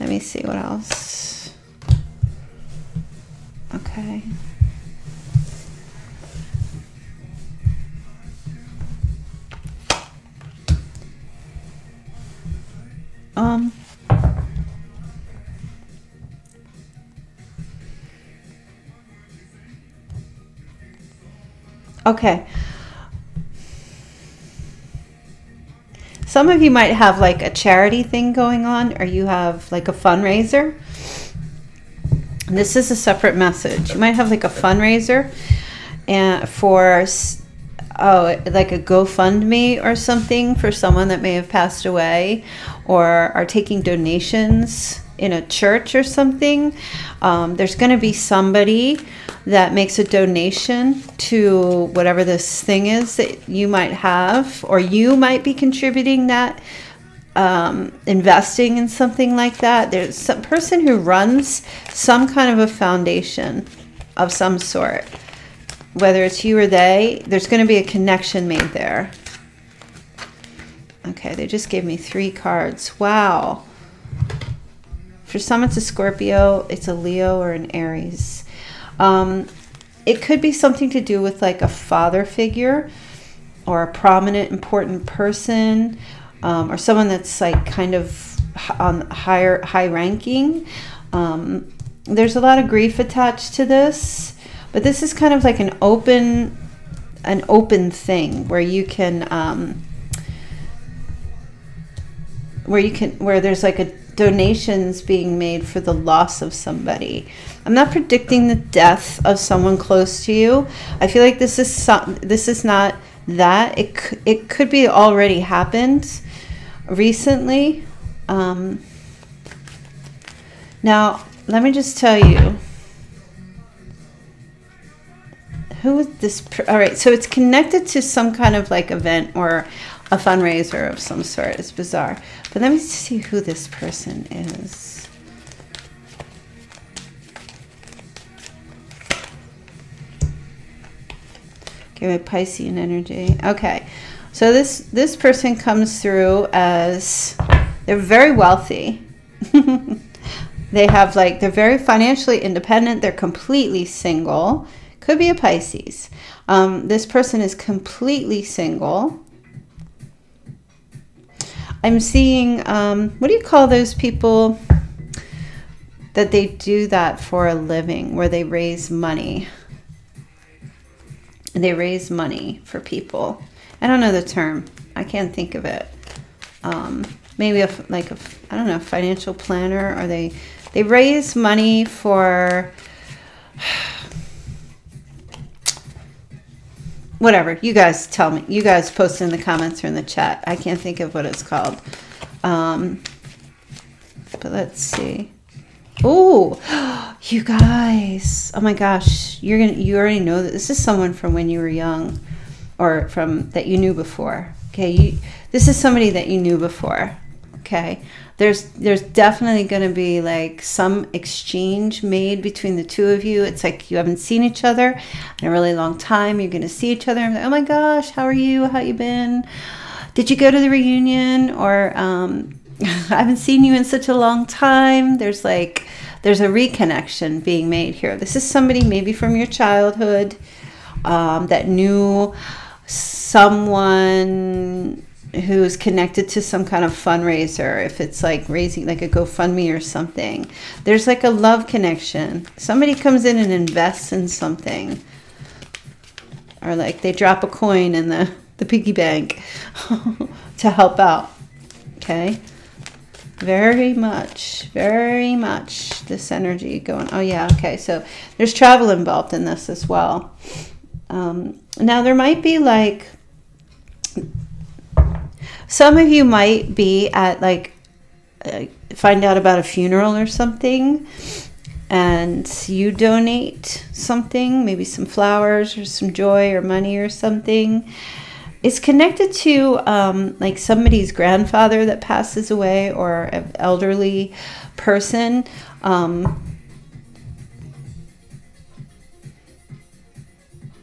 Let me see what else. Okay. Um Okay. Some of you might have like a charity thing going on, or you have like a fundraiser. This is a separate message. You might have like a fundraiser and for oh like a GoFundMe or something for someone that may have passed away, or are taking donations in a church or something, um, there's going to be somebody that makes a donation to whatever this thing is that you might have, or you might be contributing that, um, investing in something like that. There's some person who runs some kind of a foundation of some sort. Whether it's you or they, there's going to be a connection made there. Okay, they just gave me three cards. Wow. For some, it's a Scorpio, it's a Leo, or an Aries. Um, it could be something to do with like a father figure or a prominent, important person um, or someone that's like kind of on higher, high ranking. Um, there's a lot of grief attached to this, but this is kind of like an open, an open thing where you can, um, where you can, where there's like a donations being made for the loss of somebody. I'm not predicting the death of someone close to you. I feel like this is some, this is not that. It it could be already happened recently. Um, now, let me just tell you who is this all right so it's connected to some kind of like event or a fundraiser of some sort it's bizarre but let me see who this person is. Give Okay, my Piscean energy. Okay, so this this person comes through as they're very wealthy. they have like they're very financially independent. They're completely single. Could be a Pisces. Um, this person is completely single. I'm seeing, um, what do you call those people that they do that for a living, where they raise money? They raise money for people. I don't know the term. I can't think of it. Um, maybe a, like a, I don't know, financial planner, or they, they raise money for whatever you guys tell me you guys post in the comments or in the chat i can't think of what it's called. Um but let's see. Oh you guys oh my gosh you're gonna you already know that this is someone from when you were young or from that you knew before okay? You this is somebody that you knew before okay there's there's definitely going to be like some exchange made between the two of you. It's like you haven't seen each other in a really long time. You're going to see each other and like, oh my gosh how are you? How you been? Did you go to the reunion? Or um, i haven't seen you in such a long time. There's like there's a reconnection being made here. This is somebody maybe from your childhood um, that knew someone who's connected to some kind of fundraiser, if it's like raising like a GoFundMe or something, there's like a love connection. Somebody comes in and invests in something. Or like they drop a coin in the, the piggy bank to help out. Okay. Very much, very much this energy going. Oh, yeah. Okay. So there's travel involved in this as well. Um, now, there might be like some of you might be at like, uh, find out about a funeral or something and you donate something, maybe some flowers or some joy or money or something. It's connected to um, like somebody's grandfather that passes away or an elderly person. Um,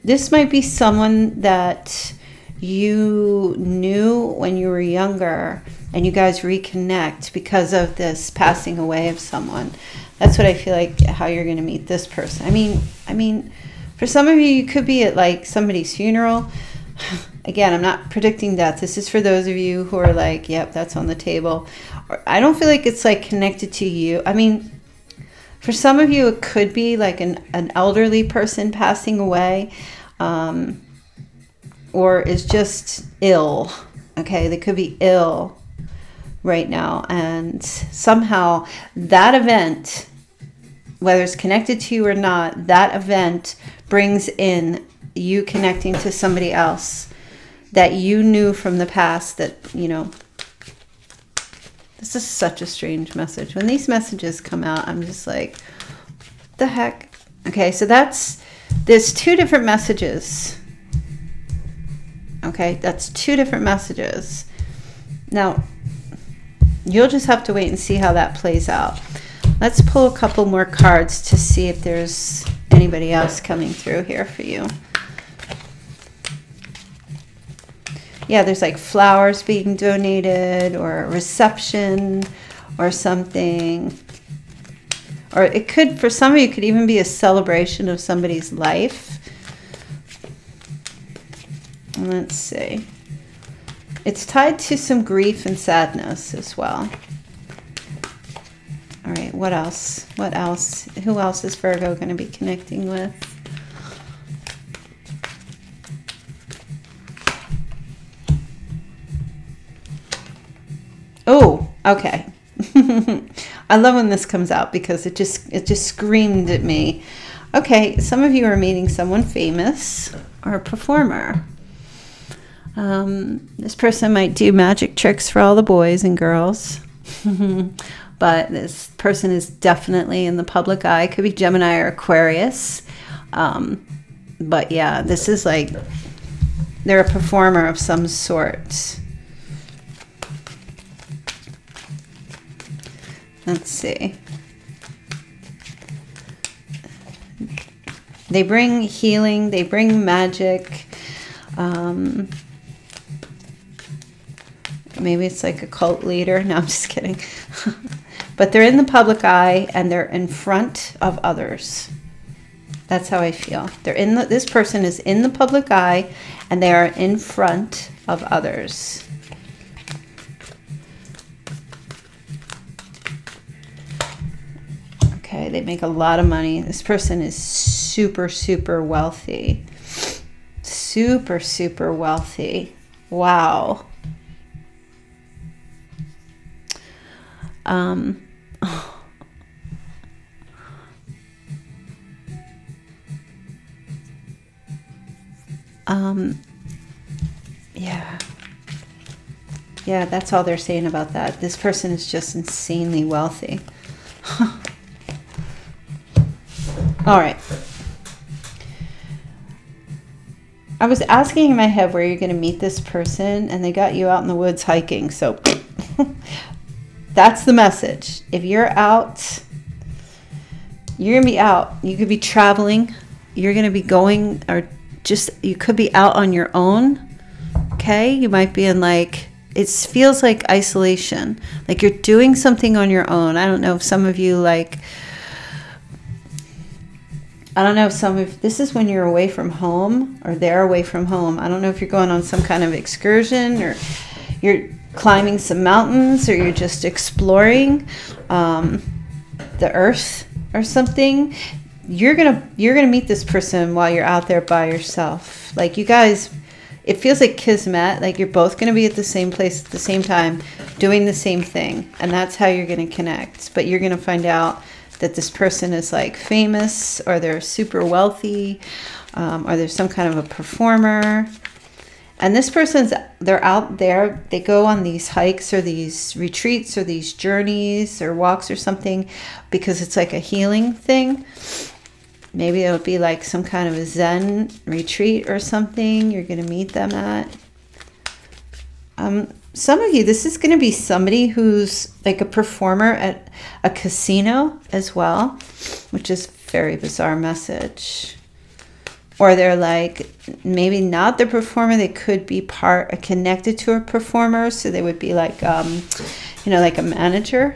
this might be someone that you knew when you were younger and you guys reconnect because of this passing away of someone. That's what i feel like how you're going to meet this person. I mean i mean for some of you you could be at like somebody's funeral. Again i'm not predicting death. This is for those of you who are like yep that's on the table. Or i don't feel like it's like connected to you. I mean for some of you it could be like an, an elderly person passing away. Um, or is just ill. Okay, they could be ill right now. And somehow that event, whether it's connected to you or not, that event brings in you connecting to somebody else that you knew from the past that, you know, This is such a strange message. When these messages come out, I'm just like, the heck? Okay, so that's, there's two different messages. Okay, that's two different messages. Now, you'll just have to wait and see how that plays out. Let's pull a couple more cards to see if there's anybody else coming through here for you. Yeah, there's like flowers being donated or a reception or something. Or it could, for some of you, could even be a celebration of somebody's life. Let's see. It's tied to some grief and sadness as well. All right, what else? What else? Who else is Virgo going to be connecting with? Oh, okay. I love when this comes out because it just it just screamed at me. Okay, some of you are meeting someone famous or a performer. Um, this person might do magic tricks for all the boys and girls. but this person is definitely in the public eye. Could be Gemini or Aquarius. Um, but yeah, this is like they're a performer of some sort. Let's see. They bring healing, they bring magic. Um, maybe it's like a cult leader. No, I'm just kidding. but they're in the public eye and they're in front of others. That's how I feel. They're in the, this person is in the public eye and they are in front of others. Okay, they make a lot of money. This person is super, super wealthy. Super, super wealthy. Wow. Um, um, yeah. Yeah, that's all they're saying about that. This person is just insanely wealthy. All right. I was asking in my head where you're going to meet this person, and they got you out in the woods hiking. So that's the message. If you're out, you're going to be out. You could be traveling. You're going to be going, or just, you could be out on your own. Okay. You might be in like, it feels like isolation. Like you're doing something on your own. I don't know if some of you like, I don't know if some of this is when you're away from home or they're away from home. I don't know if you're going on some kind of excursion or you're climbing some mountains or you're just exploring um, the earth or something. You're gonna you're gonna meet this person while you're out there by yourself. Like you guys, it feels like kismet. Like you're both gonna be at the same place at the same time, doing the same thing, and that's how you're gonna connect. But you're gonna find out that this person is like famous or they're super wealthy um, or there's some kind of a performer. And this person's, they're out there, they go on these hikes or these retreats or these journeys or walks or something because it's like a healing thing. Maybe it'll be like some kind of a Zen retreat or something you're going to meet them at. Um, some of you, this is going to be somebody who's like a performer at a casino as well, which is very bizarre message. Or they're like maybe not the performer, they could be part connected to a performer, so they would be like um, you know, like a manager.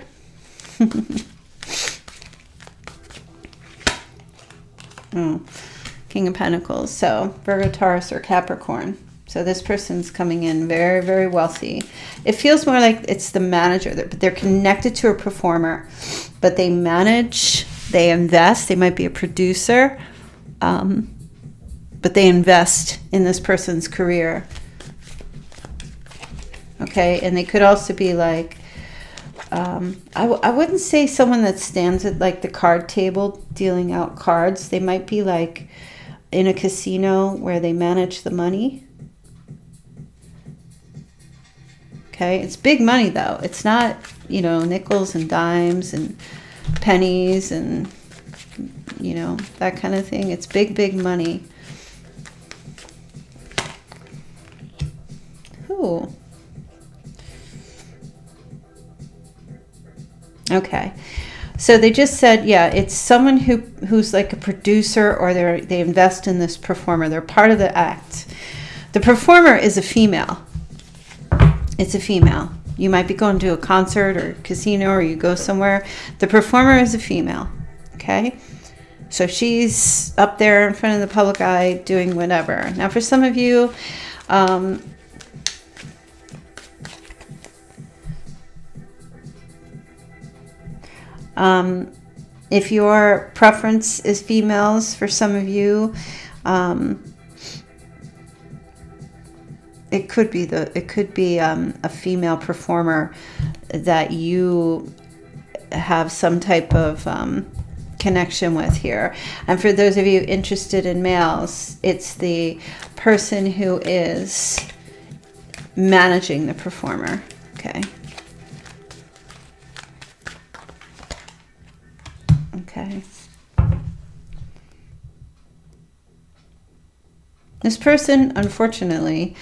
oh, King of Pentacles. So Virgo, Taurus, or Capricorn. So this person's coming in very, very wealthy. It feels more like it's the manager, but they're connected to a performer, but they manage, they invest. They might be a producer, um, but they invest in this person's career. Okay, and they could also be like, um, I w- I wouldn't say someone that stands at like the card table dealing out cards. They might be like in a casino where they manage the money Okay, it's big money though. It's not, you know, nickels and dimes and pennies and, you know, that kind of thing. It's big, big money. Okay. So they just said, yeah, it's someone who who's like a producer or they they invest in this performer. They're part of the act. The performer is a female. It's a female. You might be going to a concert or casino or you go somewhere. The performer is a female. Okay? So she's up there in front of the public eye doing whatever. Now, for some of you, um, Um, if your preference is females, for some of you, um, it could be the it could be um, a female performer that you have some type of um, connection with here. And for those of you interested in males, it's the person who is managing the performer. Okay. Okay. This person, unfortunately,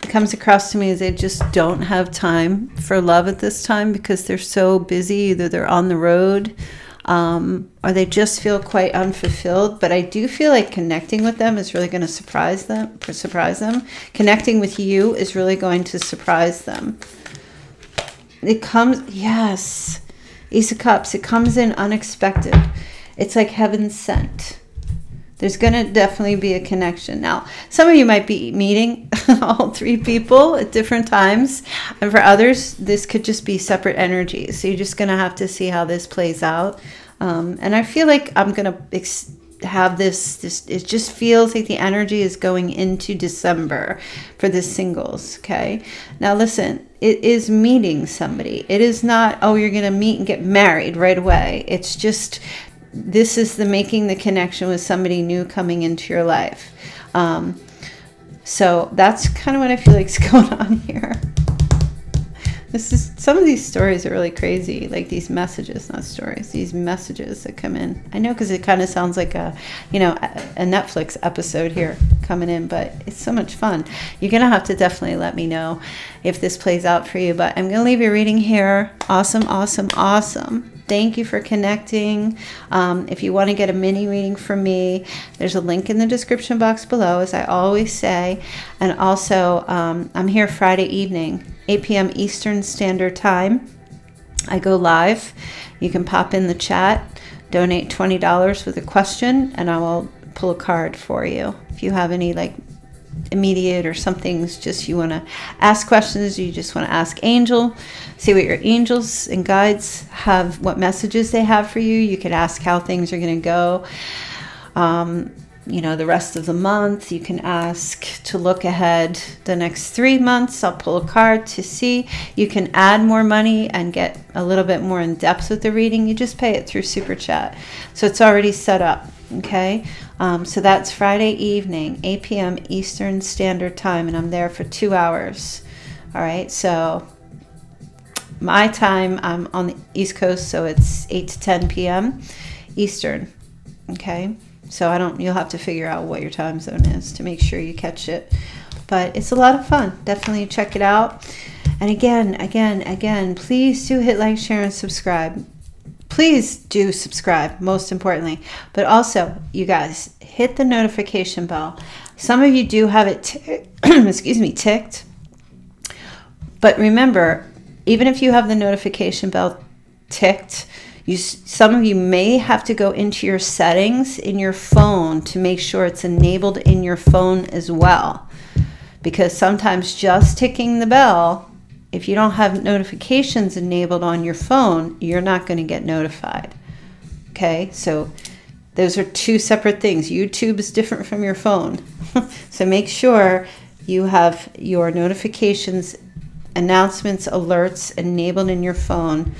comes across to me as they just don't have time for love at this time because they're so busy. Either they're on the road um, or they just feel quite unfulfilled. But I do feel like connecting with them is really going to surprise them. Surprise them. Connecting with you is really going to surprise them. It comes, yes. Ace of Cups, it comes in unexpected. It's like heaven sent. There's going to definitely be a connection. Now, some of you might be meeting all three people at different times. And for others, this could just be separate energies. So you're just going to have to see how this plays out. Um, and I feel like I'm going to have this this it just feels like the energy is going into december for the singles okay? Now listen it is meeting somebody. It is not oh you're going to meet and get married right away. It's just this is the making the connection with somebody new coming into your life. Um, so that's kind of what i feel like is going on here this is some of these stories are really crazy like these messages not stories these messages that come in. I know because it kind of sounds like a you know a netflix episode here coming in but it's so much fun. You're gonna have to definitely let me know if this plays out for you but i'm gonna leave your reading here. Awesome awesome awesome. Thank you for connecting. Um, if you want to get a mini reading from me, there's a link in the description box below, as I always say. And also, um, I'm here Friday evening, 8 p.m. Eastern Standard Time. I go live. You can pop in the chat, donate $20 with a question, and I will pull a card for you. If you have any like immediate or something's just you want to ask questions, you just want to ask Angel, see what your angels and guides have, what messages they have for you. You could ask how things are going to go. Um, you know, the rest of the month. You can ask to look ahead the next three months. I'll pull a card to see. You can add more money and get a little bit more in depth with the reading. You just pay it through Super Chat. So it's already set up. Okay. Um, so that's Friday evening, 8 p.m. Eastern Standard Time, and I'm there for two hours. All right, so my time, I'm on the East Coast, so it's 8 to 10 p.m. Eastern. Okay, so I don't, you'll have to figure out what your time zone is to make sure you catch it. But it's a lot of fun. Definitely check it out. And again, again, again, please do hit like, share, and subscribe please do subscribe, most importantly. But also, you guys, hit the notification bell. Some of you do have it, excuse me, ticked. But remember, even if you have the notification bell ticked, you, some of you may have to go into your settings in your phone to make sure it's enabled in your phone as well. Because sometimes just ticking the bell if you don't have notifications enabled on your phone, you're not going to get notified. Okay, so those are two separate things. YouTube is different from your phone. so make sure you have your notifications, announcements, alerts enabled in your phone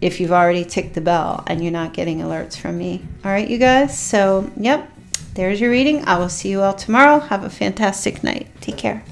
if you've already ticked the bell and you're not getting alerts from me. All right, you guys. So, yep, there's your reading. I will see you all tomorrow. Have a fantastic night. Take care.